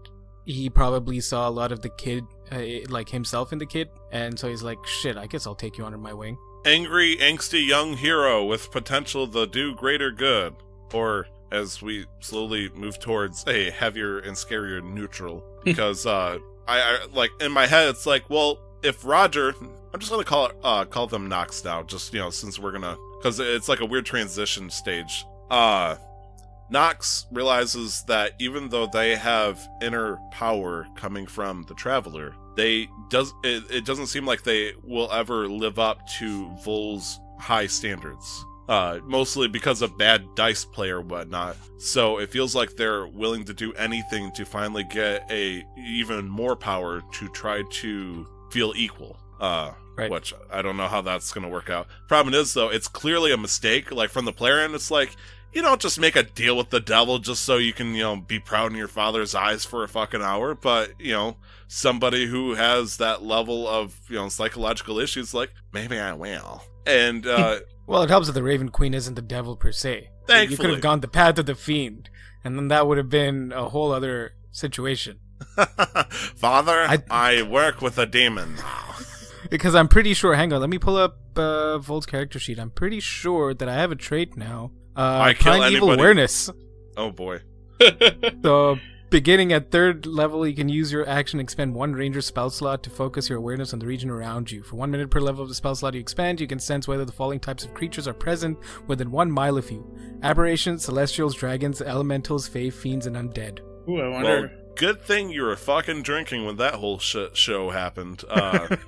he probably saw a lot of the kid, uh, like himself in the kid, and so he's like, "Shit, I guess I'll take you under my wing." Angry, angsty young hero with potential to do greater good. Or, as we slowly move towards a heavier and scarier neutral. Because, uh, I, I, like, in my head, it's like, well, if Rodger, I'm just gonna call it, uh, call them Nox now, just, you know, since we're gonna, because it's like a weird transition stage. Uh, Nox realizes that even though they have inner power coming from the Traveler, they does it, it doesn't seem like they will ever live up to Vol's high standards. Uh, mostly because of bad dice play or whatnot. So it feels like they're willing to do anything to finally get a even more power to try to feel equal. Uh, Right. which I don't know how that's gonna work out. Problem is though, it's clearly a mistake. Like from the player end, it's like you don't just make a deal with the devil just so you can, you know, be proud in your father's eyes for a fucking hour. But, you know, somebody who has that level of, you know, psychological issues, like, maybe I will. And, uh, Well, it helps that the Raven Queen isn't the devil per se. Thankfully, You could have gone the path of the fiend, and then that would have been a whole other situation. father, I- I... work with a demon. now. Because I'm pretty sure. Hang on, let me pull up uh, Vol's character sheet. I'm pretty sure that I have a trait now. Uh, I kill Primeval anybody- awareness. Oh boy. So, beginning at third level, you can use your action, expend one ranger spell slot to focus your awareness on the region around you. For one minute per level of the spell slot you expand, you can sense whether the following types of creatures are present within one mile of you: aberrations, celestials, dragons, elementals, fae, fiends, and undead. Ooh, I wonder. Well, good thing you were fucking drinking when that whole sh- show happened. Uh,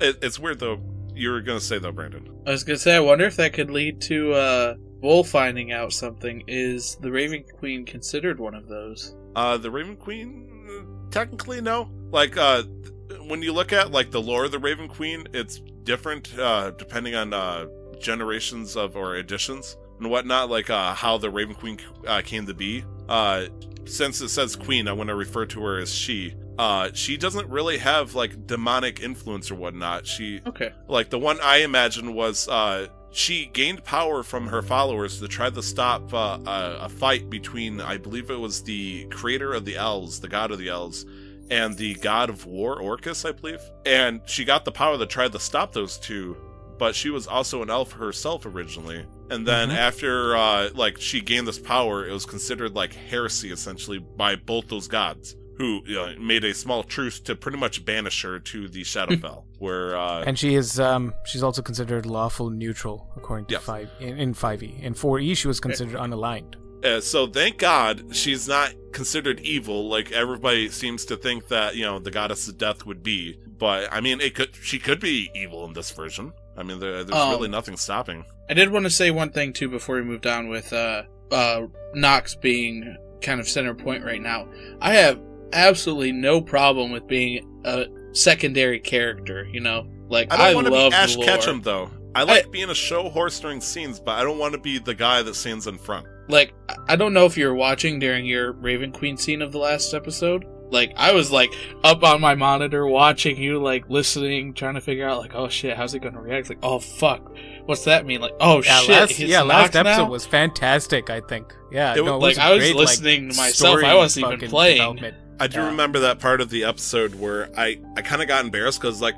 it, it's weird though. You were gonna say though, Brandon. I was gonna say, I wonder if that could lead to uh, Vol finding out something. Is the Raven Queen considered one of those? Uh, the Raven Queen, technically no. Like, uh, th- when you look at like the lore of the Raven Queen, it's different uh, depending on uh, generations of or editions and whatnot. Like uh, how the Raven Queen uh, came to be. Uh, since it says Queen, I want to refer to her as she. Uh, she doesn't really have like demonic influence or whatnot. She Okay. like the one I imagined was uh she gained power from her followers to try to stop uh, a, a fight between I believe it was the creator of the elves, the god of the elves, and the god of war, Orcus, I believe. And she got the power to try to stop those two, but she was also an elf herself originally. And then Mhm. after uh, like she gained this power, it was considered like heresy essentially by both those gods, who you know, made a small truce to pretty much banish her to the Shadowfell, where uh, And she is um she's also considered lawful neutral according to Yes. five in, in five E. In four E she was considered unaligned. Uh, so thank God she's not considered evil like everybody seems to think that you know the goddess of death would be. But I mean, it could she could be evil in this version. I mean, there, there's Um, really nothing stopping. I did want to say one thing too before we move down with uh, uh, Nox being kind of center point right now. I have absolutely no problem with being a secondary character. You know, like I don't I, want to love be Ash lore. Ketchum though. I like being a show horse during scenes, but I don't want to be the guy that stands in front. Like I- I don't know if you were watching during your Raven Queen scene of the last episode. Like I was like up on my monitor watching you, like listening, trying to figure out like, oh shit, how's he gonna react? Like, oh fuck, what's that mean? Like, oh Yeah, shit, last, he's yeah, last episode now? was fantastic. I think. Yeah, It no, it like, I was great, listening to myself, I wasn't even playing. I do Yeah. remember that part of the episode where I I kind of got embarrassed because like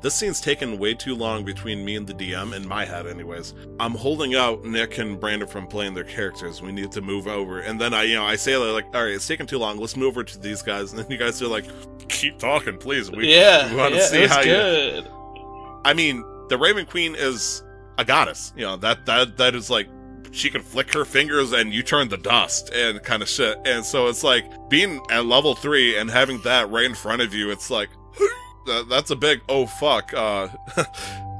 this scene's taken way too long between me and the DM in my head, anyways. I'm holding out Nik and Brandon from playing their characters. We need to move over, and then I you know I say like, all right, it's taking too long. Let's move over to these guys, and then you guys are like, keep talking, please. We yeah, we want to yeah, see how you. good. I mean, the Raven Queen is a goddess. You know that that that is like she can flick her fingers and you turn the dust and kind of shit. And so it's like being at level three and having that right in front of you. It's like that, that's a big oh fuck. Uh,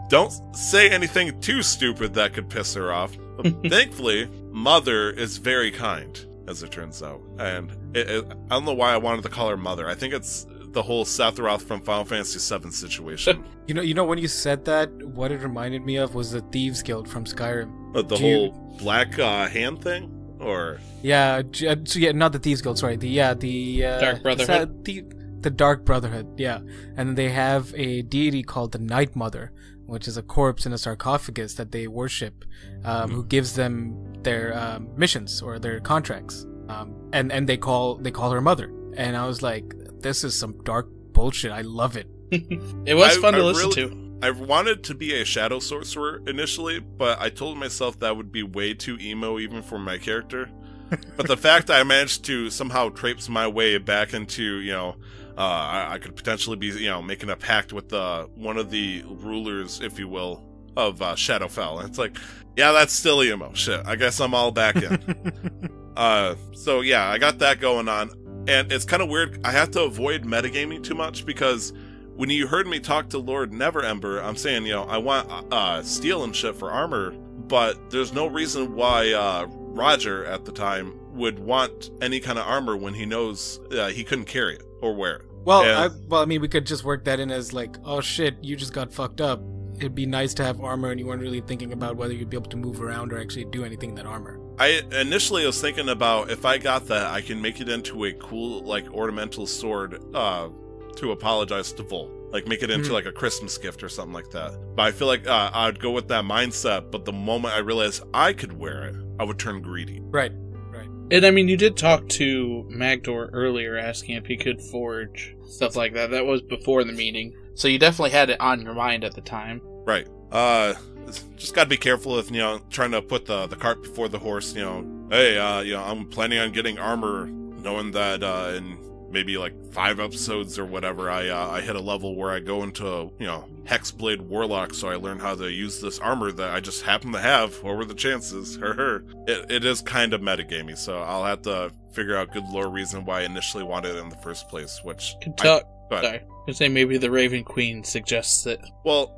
don't say anything too stupid that could piss her off. Thankfully, Mother is very kind, as it turns out. And it, it, I don't know why I wanted to call her Mother. I think it's the whole Sephiroth from Final Fantasy VII situation. You know, you know when you said that, what it reminded me of was the Thieves Guild from Skyrim. Uh, the Do you- whole black uh, hand thing, or Yeah, uh, so yeah, not the Thieves Guild. Sorry, the yeah, the uh, Dark Brotherhood? The the Dark Brotherhood. Yeah, and they have a deity called the Night Mother, which is a corpse in a sarcophagus that they worship, um, who gives them their um, missions or their contracts. Um, and and they call they call her Mother. And I was like, this is some dark bullshit. I love it. It was I- fun to I listen really- to. I wanted to be a shadow sorcerer initially, but I told myself that would be way too emo even for my character. But the fact I managed to somehow traipse my way back into, you know, uh, I, I could potentially be, you know, making a pact with uh, one of the rulers, if you will, of uh, Shadowfell. And it's like, yeah, that's still emo. Shit, I guess I'm all back in. Uh, so yeah, I got that going on, and it's kind of weird. I have to avoid metagaming too much because when you heard me talk to Lord Neverember, I'm saying you know I want uh steel and shit for armor, but there's no reason why uh Rodger at the time would want any kind of armor when he knows uh, he couldn't carry it or wear it. Well, Yeah. I, well, I mean, we could just work that in as like, oh shit, you just got fucked up. It'd be nice to have armor, and you weren't really thinking about whether you'd be able to move around or actually do anything in that armor. I initially was thinking about if I got that, I can make it into a cool like ornamental sword uh to apologize to Vol. Like make it into Mhm. like a Christmas gift or something like that. But I feel like uh, I'd go with that mindset. But the moment I realized I could wear it, I would turn greedy. Right. Right. And I mean, you did talk to Magdohr earlier, asking if he could forge stuff like that. That was before the meeting, so you definitely had it on your mind at the time. Right. Uh, just got to be careful with you know trying to put the the cart before the horse. You know, hey, uh, you know, I'm planning on getting armor, knowing that uh, in maybe like five episodes or whatever, I uh, I hit a level where I go into you know Hexblade Warlock, so I learn how to use this armor that I just happen to have. What were the chances? Her, it, it is kind of metagamey, so I'll have to figure out good lore reason why I initially wanted it in the first place. Which Could I- talk. ahead. Sorry, I say maybe the Raven Queen suggests it. Well,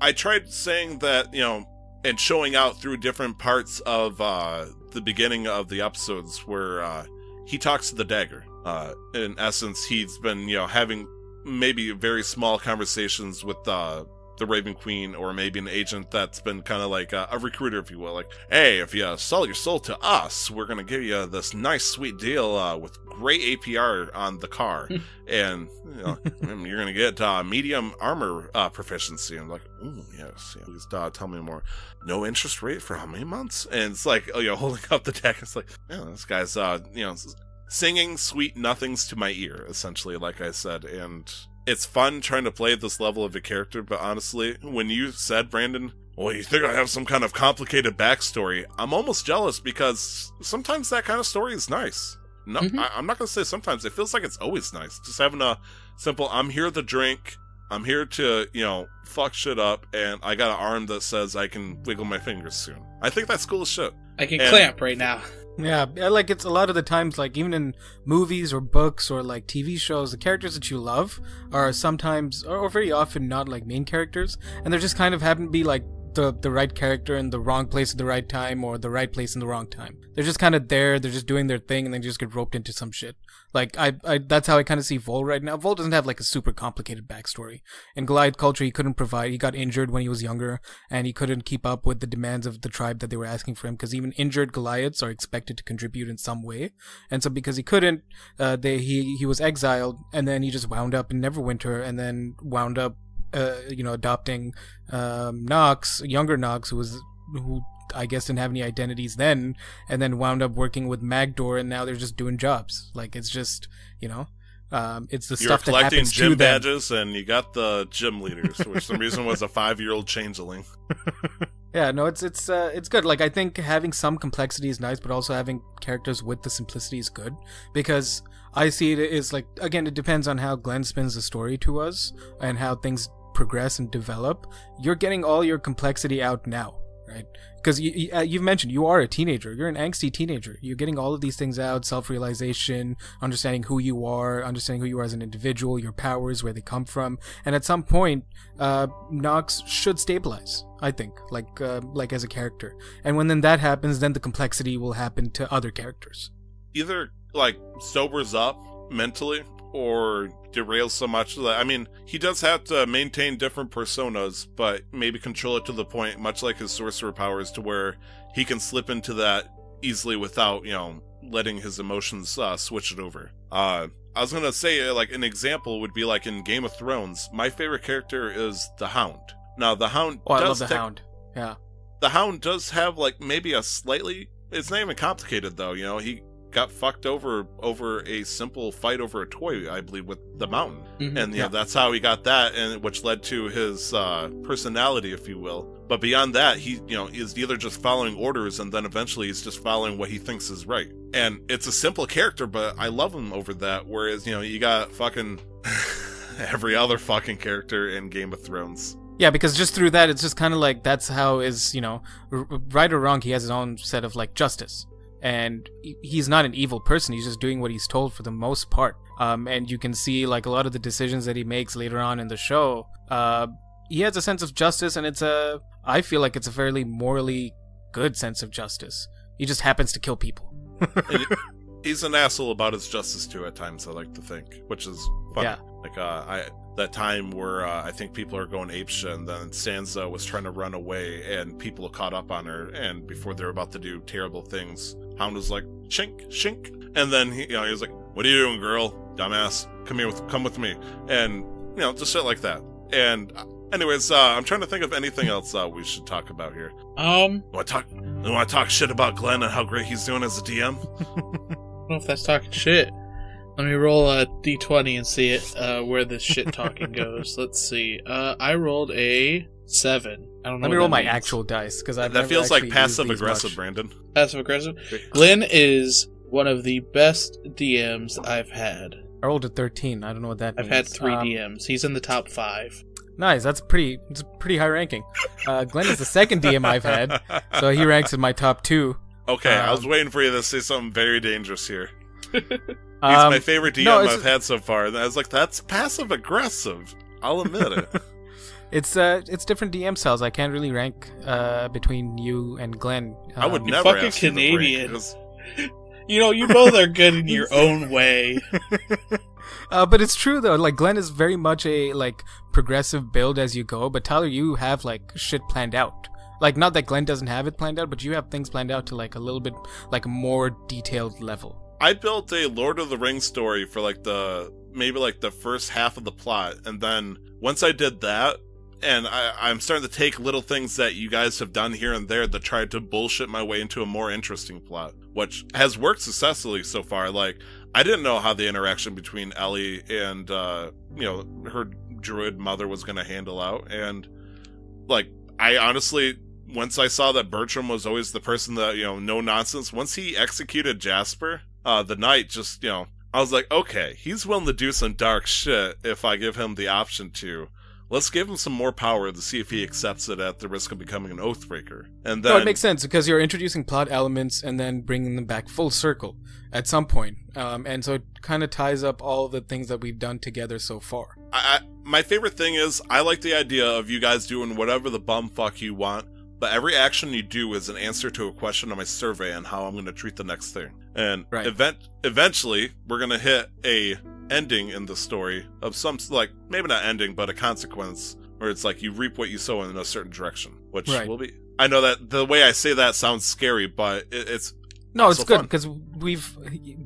I tried saying that, you know, and showing out through different parts of uh, the beginning of the episodes where uh, he talks to the dagger. Uh, in essence, he's been, you know, having maybe very small conversations with uh, the Raven Queen or maybe an agent that's been kind of like a, a recruiter, if you will. Like, hey, if you sell your soul to us, we're going to give you this nice, sweet deal uh, with great APR on the car. and, you know, you're going to get uh, medium armor uh, proficiency. I'm like, ooh, yes, yeah, please uh, tell me more. No interest rate for how many months? And it's like, oh, you know, holding up the deck. It's like, yeah, this guy's, uh, you know, singing sweet nothings to my ear, essentially, like I said. And it's fun trying to play at this level of a character, but honestly, when you said, Brandon, well, you think I have some kind of complicated backstory, I'm almost jealous because sometimes that kind of story is nice. No, Mhm. I, I'm not gonna say sometimes. It feels like it's always nice. Just having a simple, I'm here to drink. I'm here to, you know, fuck shit up, and I got an arm that says I can wiggle my fingers soon. I think that's cool as shit. I can And- clamp right now. Yeah, like it's a lot of the times, like even in movies or books or like TV shows, the characters that you love are sometimes or very often not like main characters, and they just kind of happen to be like the the right character in the wrong place at the right time or the right place in the wrong time. They're just kind of there, they're just doing their thing, and then just get roped into some shit. Like I, I that's how I kind of see Vol right now. Vol doesn't have like a super complicated backstory. In Goliath culture, he couldn't provide. He got injured when he was younger, and he couldn't keep up with the demands of the tribe that they were asking for him. Because even injured Goliaths are expected to contribute in some way, and so because he couldn't, uh, they he he was exiled, and then he just wound up in Neverwinter, and then wound up, uh, you know, adopting um, Nox, younger Nox, who was who I guess didn't have any identities then, and then wound up working with Magdohr, and now they're just doing jobs. Like it's just you know, um, it's the You're stuff that collecting happens to gym them. badges, and you got the gym leaders, which for some reason was a five-year-old changeling. Yeah, no, it's it's uh, it's good. Like I think having some complexity is nice, but also having characters with the simplicity is good because I see it as like again, it depends on how Glenn spins the story to us and how things progress and develop. You're getting all your complexity out now, right? Because you, you, uh, you've mentioned you are a teenager. You're an angsty teenager. You're getting all of these things out: self-realization, understanding who you are, understanding who you are as an individual, your powers, where they come from, and at some point, uh, Nox should stabilize. I think, like uh, like as a character, and when then that happens, then the complexity will happen to other characters. Either like sobers up mentally, or derails so much that I mean, he does have to maintain different personas, but maybe control it to the point, much like his sorcerer powers, to where he can slip into that easily without you know letting his emotions uh, switch it over. Uh, I was gonna say uh, like an example would be like in Game of Thrones. My favorite character is the Hound. Now the Hound. Oh, I love the Hound. Yeah, the Hound does have like maybe a slightly. It's not even complicated though. You know, he got fucked over over a simple fight over a toy, I believe, with the Mountain, Mhm. and you Yeah. know that's how he got that, and which led to his uh, personality, if you will. But beyond that, he you know is either just following orders, and then eventually he's just following what he thinks is right. And it's a simple character, but I love him over that. Whereas you know you got fucking every other fucking character in Game of Thrones. yeah, because just through that, it's just kind of like that's how is you know, right or wrong, he has his own set of like justice, and he's not an evil person. He's just doing what he's told for the most part. Um, and you can see like a lot of the decisions that he makes later on in the show. Uh, he has a sense of justice, and it's a I feel like it's a fairly morally good sense of justice. He just happens to kill people. He's an asshole about his justice too at times. I like to think, which is fun. Yeah. Like uh, I that time where uh, I think people are going apeshit, and then Sansa was trying to run away, and people caught up on her, and before they're about to do terrible things, Hound was like shink shink, and then he, you know, he was like, "What are you doing, girl? Dumbass, come here with come with me," and you know, just shit like that. And uh, anyways, uh, I'm trying to think of anything else uh, we should talk about here. Um, Want to talk? Want to talk shit about Glenn and how great he's doing as a DM? I don't know if that's talking shit. Let me roll a d20 and see it uh, where this shit talking goes. Let's see. Uh, I rolled a seven. I don't know. Let me roll my means. actual dice because I that feels like passive aggressive, Brandon. passive aggressive. Glenn is one of the best DMs I've had. I rolled a thirteen. I don't know what that I've means. had three Um, DMs. He's in the top five. Nice. That's pretty. It's a pretty high ranking. Uh, Glenn is the second DM I've had, so he ranks in my top two. Okay, I was Um, waiting for you to say something very dangerous here. He's Um, my favorite DM no, I've had so far. And I was like, that's passive aggressive. I'll admit it. It's uh, it's different DM styles. I can't really rank uh between you and Glenn. I would Um, You never fucking ask you to break, You know, you both are good in your own way. Uh, but it's true though. Like Glenn is very much a like progressive build as you go. But Tyler, you have like shit planned out. Like not that Glenn doesn't have it planned out, but you have things planned out to like a little bit like a more detailed level. I built a Lord of the Rings story for like the maybe like the first half of the plot, and then once I did that, and I, I'm starting to take little things that you guys have done here and there to try to bullshit my way into a more interesting plot, which has worked successfully so far. Like I didn't know how the interaction between Ellie and uh, you know her druid mother was going to handle out, and like I honestly, once I saw that Bertram was always the person that you know no nonsense. Once he executed Jasper, uh, the knight, just you know, I was like, okay, he's willing to do some dark shit if I give him the option to. Let's give him some more power to see if he accepts it at the risk of becoming an oathbreaker. And then no, it makes sense because you're introducing plot elements and then bringing them back full circle at some point. Um, and so it kind of ties up all the things that we've done together so far. I, I, my favorite thing is I like the idea of you guys doing whatever the bum fuck you want, but every action you do is an answer to a question on my survey on how I'm going to treat the next thing. And Right. event eventually we're going to hit a ending in the story of some like maybe not ending but a consequence where it's like you reap what you sow in a certain direction, which Right. will be I know that the way I say that sounds scary, but it, it's No, Also it's good because we've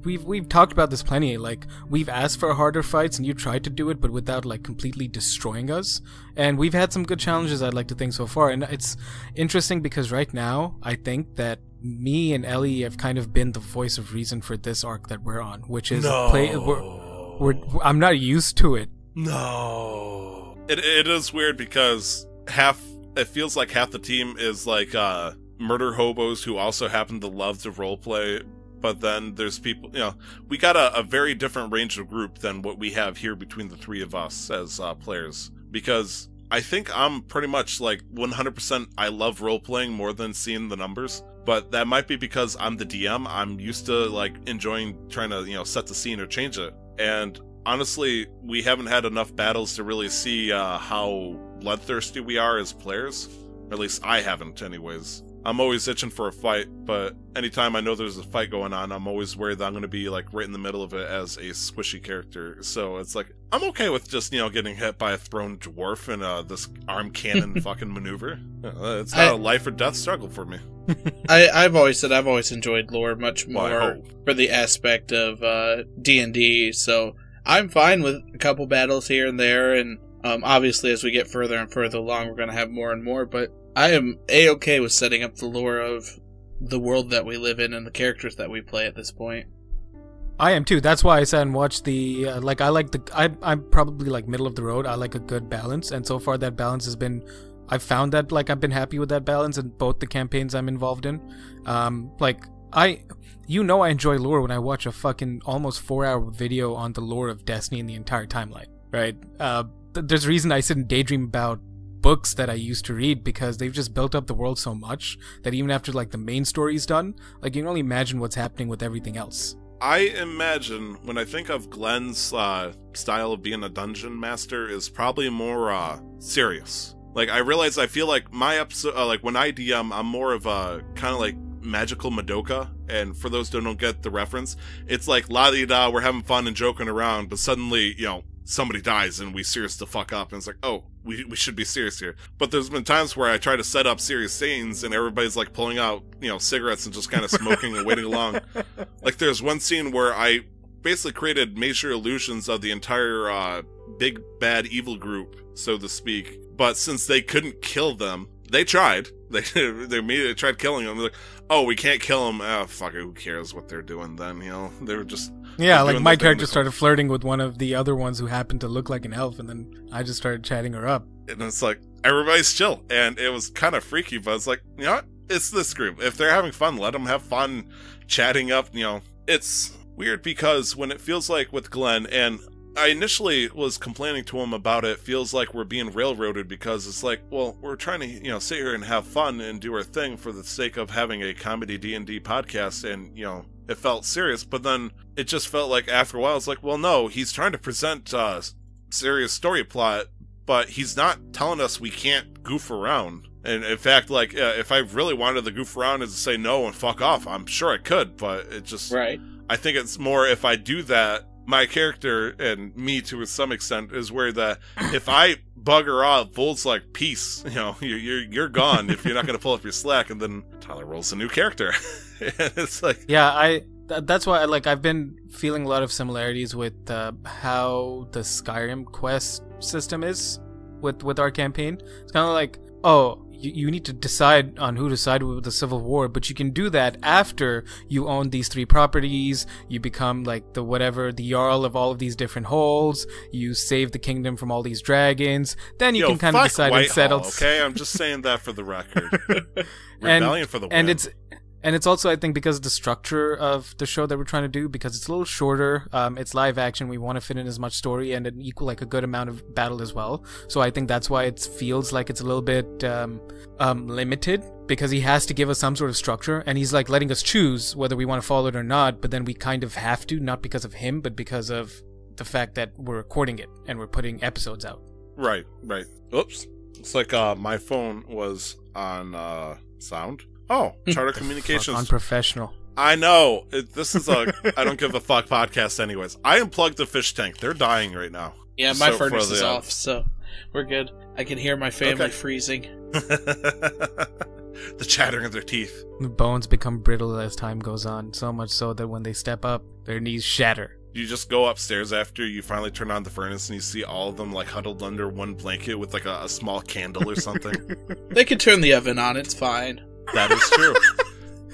we've we've talked about this plenty. Like we've asked for harder fights, and you tried to do it, but without like completely destroying us. And we've had some good challenges. I'd like to think so far, and it's interesting because right now I think that me and Ellie have kind of been the voice of reason for this arc that we're on, which is play. We're, we're, I'm not used to it. No. It it is weird because half it feels like half the team is like uh murder hobos who also happen to love to roleplay. But then there's people, you know, we got a, a very different range of group than what we have here between the three of us as uh, players. Because I think I'm pretty much like 100% I love role playing more than seeing the numbers. But that might be because I'm the DM. I'm used to like enjoying trying to, you know, set the scene or change it. And honestly, we haven't had enough battles to really see uh, how bloodthirsty we are as players. Or at least I haven't, anyways. I'm always itching for a fight, but anytime I know there's a fight going on, I'm always worried that I'm going to be like right in the middle of it as a squishy character. So it's like I'm okay with just you know getting hit by a thrown dwarf and uh, this arm cannon fucking maneuver. Uh, It's not I- a life or death struggle for me. I, I've always said I've always enjoyed lore much more hope. for the aspect of uh, D and D. So I'm fine with a couple battles here and there, and um, obviously as we get further and further along, we're going to have more and more. But I am a okay with setting up the lore of the world that we live in and the characters that we play at this point. I am too. That's why I sat and watched the uh, like. I like the. I I'm probably like middle of the road. I like a good balance, and so far that balance has been. I've found that like I've been happy with that balance in both the campaigns I'm involved in. Um, like I, you know, I enjoy lore when I watch a fucking almost four hour video on the lore of Destiny in the entire timeline. Right? Uh, th- there's a reason I sit and daydream about books that I used to read because they've just built up the world so much that even after like the main story's done, like you can only imagine what's happening with everything else. I imagine when I think of Glenn's uh, style of being a dungeon master is probably more uh, serious. Like I realize I feel like my episode, uh, like when I DM, I'm more of a kind of like magical Madoka. And for those who don't get the reference, it's like la di da, we're having fun and joking around, but suddenly you know somebody dies and we serious the fuck up, and it's like oh we we should be serious here. But there's been times where I try to set up serious scenes and everybody's like pulling out you know cigarettes and just kind of smoking and waiting along. Like there's one scene where I basically created major illusions of the entire uh, big bad evil group, so to speak. But since they couldn't kill them, they tried. They they immediately tried killing them. They're like, oh, we can't kill them. Oh, fuck it. Who cares what they're doing then? You know, they were just Yeah, like my character started flirting with one of the other ones who happened to look like an elf, and then I just started chatting her up. and it's like everybody's chill, and it was kind of freaky. But it's like, you know, what? it's this group. If they're having fun, let them have fun, chatting up. You know, it's weird because when it feels like with Glenn, and I initially was complaining to him about it. Feels like we're being railroaded because it's like, well, we're trying to you know sit here and have fun and do our thing for the sake of having a comedy D and D podcast, and you know. It felt serious, but then it just felt like after a while, it's like, well, no, he's trying to present uh, serious story plot, but he's not telling us we can't goof around. And in fact, like uh, if I really wanted to goof around and say no and fuck off, I'm sure I could. But it just, Right. I think it's more if I do that, my character and me to some extent is where the if I bugger off, Vol's like, peace, you know, you're you're, you're gone if you're not gonna pull up your slack, and then Tyler rolls a new character, and it's like, Yeah, I. Th- that's why, like, I've been feeling a lot of similarities with uh, how the Skyrim quest system is with with our campaign. It's kind of like, oh, you, you need to decide on who to side with the civil war but you can do that after you own these three properties you become like the whatever the jarl of all of these different holds you save the kingdom from all these dragons then you Yo, can kind of decide and settle. Okay, I'm just saying that for the record. And- Rebellion for the and it's and it's also I think because of the structure of the show that we're trying to do because it's a little shorter. Um, it's live action. We want to fit in as much story and an equal like a good amount of battle as well. So I think that's why it feels like it's a little bit um, um, limited because he has to give us some sort of structure and he's like letting us choose whether we want to follow it or not. But then we kind of have to not because of him but because of the fact that we're recording it and we're putting episodes out. Right, right. Oops. It's like uh my phone was on uh sound. Oh, Charter Communications. unprofessional. I know. It, this is a I don't give a fuck podcast anyways. I unplugged the fish tank. They're dying right now. Yeah, my So furnace is uh, off, so we're good. I can hear my family Okay. freezing. the chattering of their teeth. The bones become brittle as time goes on, so much so that when they step up, their knees shatter. You just go upstairs after you finally turn on the furnace and you see all of them like huddled under one blanket with like a, a small candle or something. They can turn the oven on, it's fine. That is true.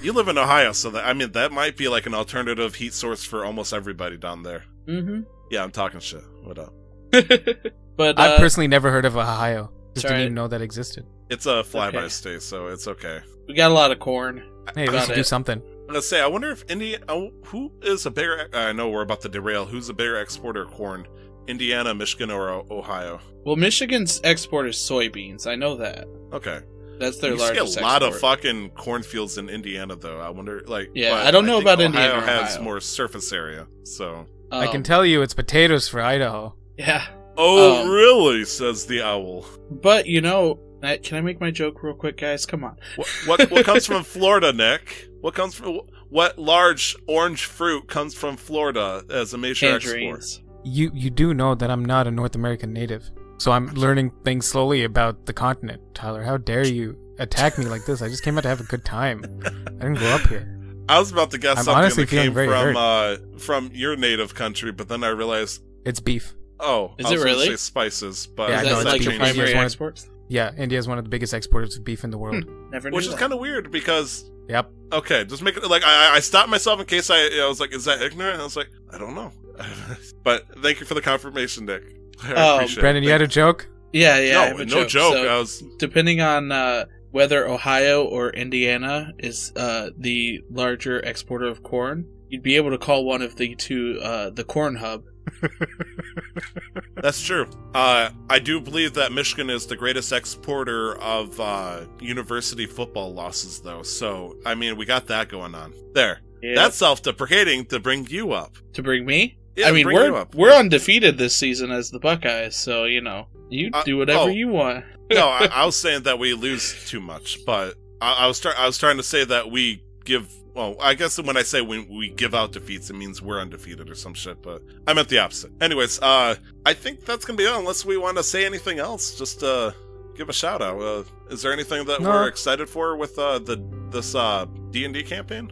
you live in Ohio, so that I mean that might be like an alternative heat source for almost everybody down there. Mm-hmm. Yeah, I'm talking shit. What up? but I've uh, personally never heard of Ohio. Just Sorry. didn't even know that existed. It's a flyby okay. state, so it's okay. we got a lot of corn. Hey, we Got should do something. Let's say, I wonder if India, oh, who is a bigger? I know we're about to derail. Who's a bigger exporter of corn? Indiana, Michigan, or Ohio? Well, Michigan's export is soybeans. I know that. Okay, That's their you see a lot of fucking cornfields in Indiana, though. I wonder, like, Yeah, but I don't know think about Ohio Indiana or has more surface area, so. I can Um, tell you it's potatoes for Idaho. Yeah, Oh, Um, really? Says the owl. but you know, I- can I make my joke real quick, guys? Come on. What what, what comes from Florida, Nik? What comes from what large orange fruit comes from Florida as a major export? Tangerines. You you do know that I'm not a North American native, so I'm learning things slowly about the continent. Tyler, how dare you attack me like this? I just came out to have a good time. I didn't grow up here. I was about to guess I'm something honestly that came very from uh, from your native country, but then I realized, It's beef. oh, Is I was it really? say spices, but Yeah, Is I know, that it's like your primary India's one of- Yeah, India is one of the biggest exporters of beef in the world. Never knew which is kind of weird because Yep. okay, just make it like I, I stopped myself in case I I was like, is that ignorant? And I was like, I don't know, but thank you for the confirmation, Nik. I Um, it. Brandon, you had a joke? Yeah, yeah. I no, have a no joke. So, I was depending on uh, whether Ohio or Indiana is uh, the larger exporter of corn, you'd be able to call one of the two uh, the corn hub. That's true. Uh, I do believe that Michigan is the greatest exporter of uh, university football losses, though. So, I mean, we got that going on. There. Yeah. That's self-deprecating to bring you up. to bring me. Yeah, I mean, we're up. we're undefeated this season as the Buckeyes, so you know you Uh, do whatever oh. you want. no, I, I was saying that we lose too much, but I, I was trying. I was trying to say that we give. Well, I guess when I say we we give out defeats, it means we're undefeated or some shit. But I meant the opposite. Anyways, uh, I think that's gonna be it. Unless we want to say anything else, just uh, give a shout out. Uh, is there anything that No. we're excited for with uh the this uh D and D campaign?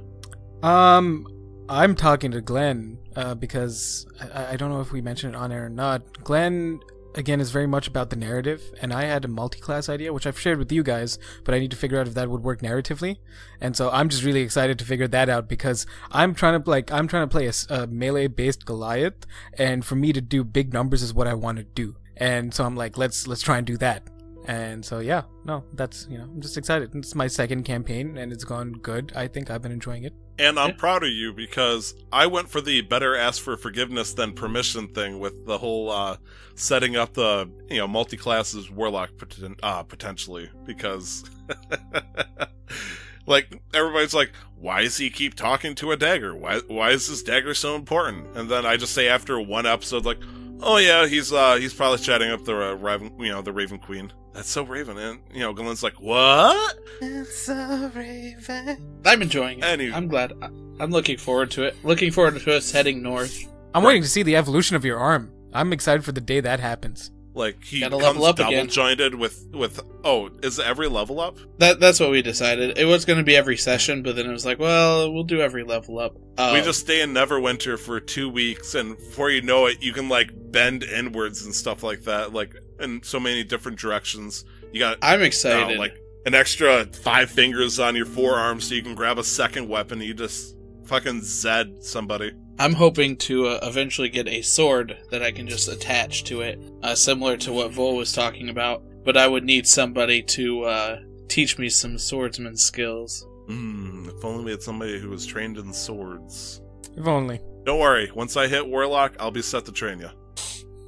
Um, I'm talking to Glenn uh, because I, I don't know if we mentioned it on air or not. Glenn again is very much about the narrative, and I had a multi-class idea which I've shared with you guys, but I need to figure out if that would work narratively. And so I'm just really excited to figure that out because I'm trying to like I'm trying to play a melee-based Goliath, and for me to do big numbers is what I want to do. And so I'm like, let's let's try and do that. And so yeah, no, that's you know, I'm just excited. It's my second campaign, and it's gone good. I think I've been enjoying it. And I'm Yeah. proud of you because I went for the better ask for forgiveness than permission thing with the whole uh, setting up the you know multi classes warlock poten- uh, potentially because like everybody's like, why does he keep talking to a dagger? Why why is this dagger so important? And then I just say after one episode like. Oh yeah, he's uh he's probably chatting up the uh, Raven, you know, the Raven Queen. That's so Raven, and you know, Glenn's like, "What?" It's so Raven. I'm enjoying it. Any- I'm glad. I- I'm looking forward to it. Looking forward to us heading north. I'm Right. waiting to see the evolution of your arm. I'm excited for the day that happens. Like he Gotta comes level up double again. jointed with with oh, is every level up? That that's what we decided. It was going to be every session, but then it was like, well, we'll do every level up. Uh, we just stay in Neverwinter for two weeks, and before you know it, you can like bend inwards and stuff like that, like in so many different directions. You got I'm you know, excited. like an extra five fingers on your forearm so you can grab a second weapon. You just fucking zed somebody. I'm hoping to uh, eventually get a sword that I can just attach to it, uh, similar to what Vol was talking about. But I would need somebody to uh, teach me some swordsman skills. Hmm, if only we had somebody who was trained in swords. If only. Don't worry, once I hit Warlock, I'll be set to train you.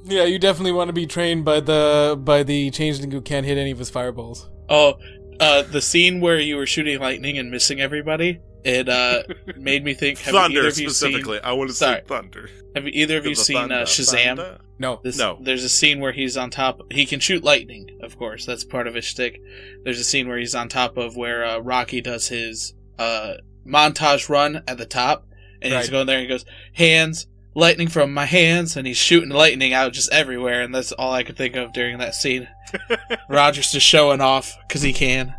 Yeah, you definitely want to be trained by the by the changeling who can't hit any of his fireballs. Oh, uh, the scene where you were shooting lightning and missing everybody. It uh, made me think. Have thunder either of you specifically. Seen, I want to Sorry. say thunder. have either of you seen thunder, uh, Shazam? thunder. No. This, No. There's a scene where he's on top. He can shoot lightning, of course. That's part of his shtick. There's a scene where he's on top of where uh, Rocky does his uh, montage run at the top, and he's going there. and He goes hands, lightning from my hands, and he's shooting lightning out just everywhere. And that's all I could think of during that scene. Rodger's just showing off because he can.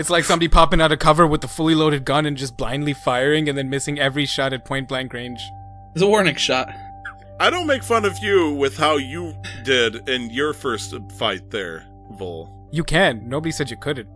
It's like somebody popping out of cover with a fully loaded gun and just blindly firing and then missing every shot at point blank range. It's a warning shot. I don't make fun of you with how you did in your first fight there, Vol. You can. Nobody said you couldn't.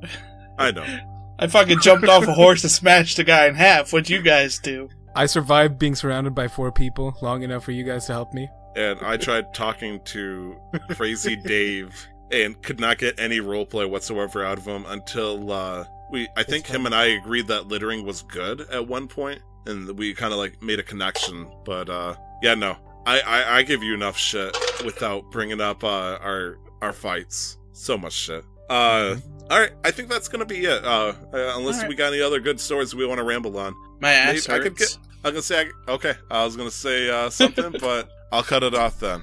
I know. I fucking jumped off a horse and smashed a guy in half. What'd you guys do? I survived being surrounded by four people long enough for you guys to help me. And I tried talking to Crazy Dave and could not get any roleplay whatsoever out of him until uh, we. I think him and I agreed that littering was good at one point, and we kind of like made a connection. But uh, yeah, no, I, I I give you enough shit without bringing up uh, our our fights. So much shit. Uh, all right, I think that's gonna be it. Uh, uh unless Alright. we got any other good stories we want to ramble on. My ass Maybe I could hurts. I was gonna say I, okay. I was gonna say uh, something, but I'll cut it off then.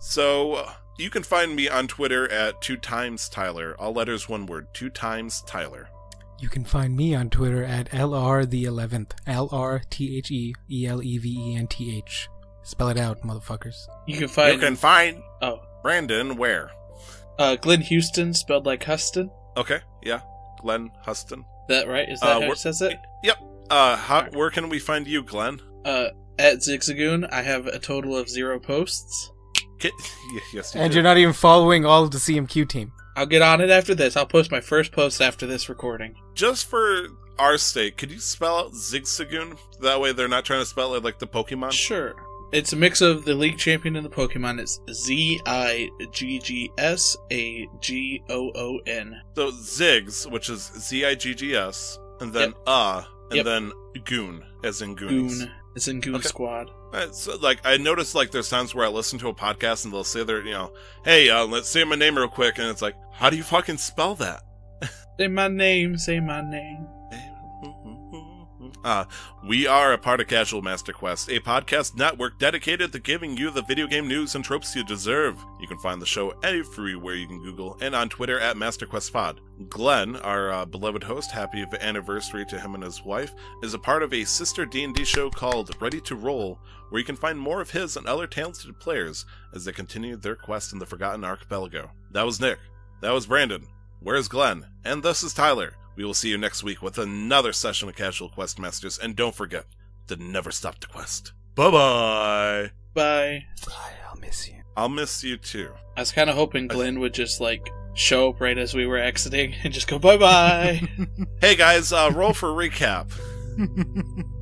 So uh, you can find me on Twitter at two times Tyler. All letters, one word. Two times Tyler. You can find me on Twitter at LR the 11th. L R T H E E L E V E N T H. Spell it out, motherfuckers. You can find you can find oh Brandon where? uh, Glenn Houston spelled like Huston. Okay, yeah, Glenn Huston. That right? Is that Uh, how we're- it says it? Yep. Uh, how, where can we find you, Glenn? Uh, at Ziggsagoon, I have a total of zero posts. Ki- yes, you And do. you're not even following all of the CMQ team. I'll get on it after this. I'll post my first post after this recording. Just for our sake, could you spell out Ziggsagoon? That way, they're not trying to spell it like the Pokemon. Sure. It's a mix of the league champion and the Pokemon. It's Z I G G S A G O O N. So Ziggs, which is Z I G G S, and then Yep. uh, and Yep. then Goon, as in Goonies. Goon. It's in Goon Okay. Squad. Uh, like I noticed, like there's times where I listen to a podcast and they'll say they're, you know, hey, uh, let's say my name real quick, and it's like, how do you fucking spell that? Say my name. Say my name. Uh, we are a part of Casual Master Quest, a podcast network dedicated to giving you the video game news and tropes you deserve. You can find the show everywhere you can Google and on Twitter at MasterQuestPod. Glenn, our uh, beloved host, happy anniversary to him and his wife, is a part of a sister D&D show called Ready to Roll, where you can find more of his and other talented players as they continue their quest in the Forgotten Archipelago. That was Nik. That was Brandon. Where's Glenn? And this is Tyler. We will see you next week with another session of Casual Quest Masters, and don't forget to never stop the quest. Bye bye. Bye. bye. I'll miss you. I'll miss you too. I was kind of hoping Glenn would just like show up right as we were exiting and just go bye bye. Hey guys, uh, roll for recap.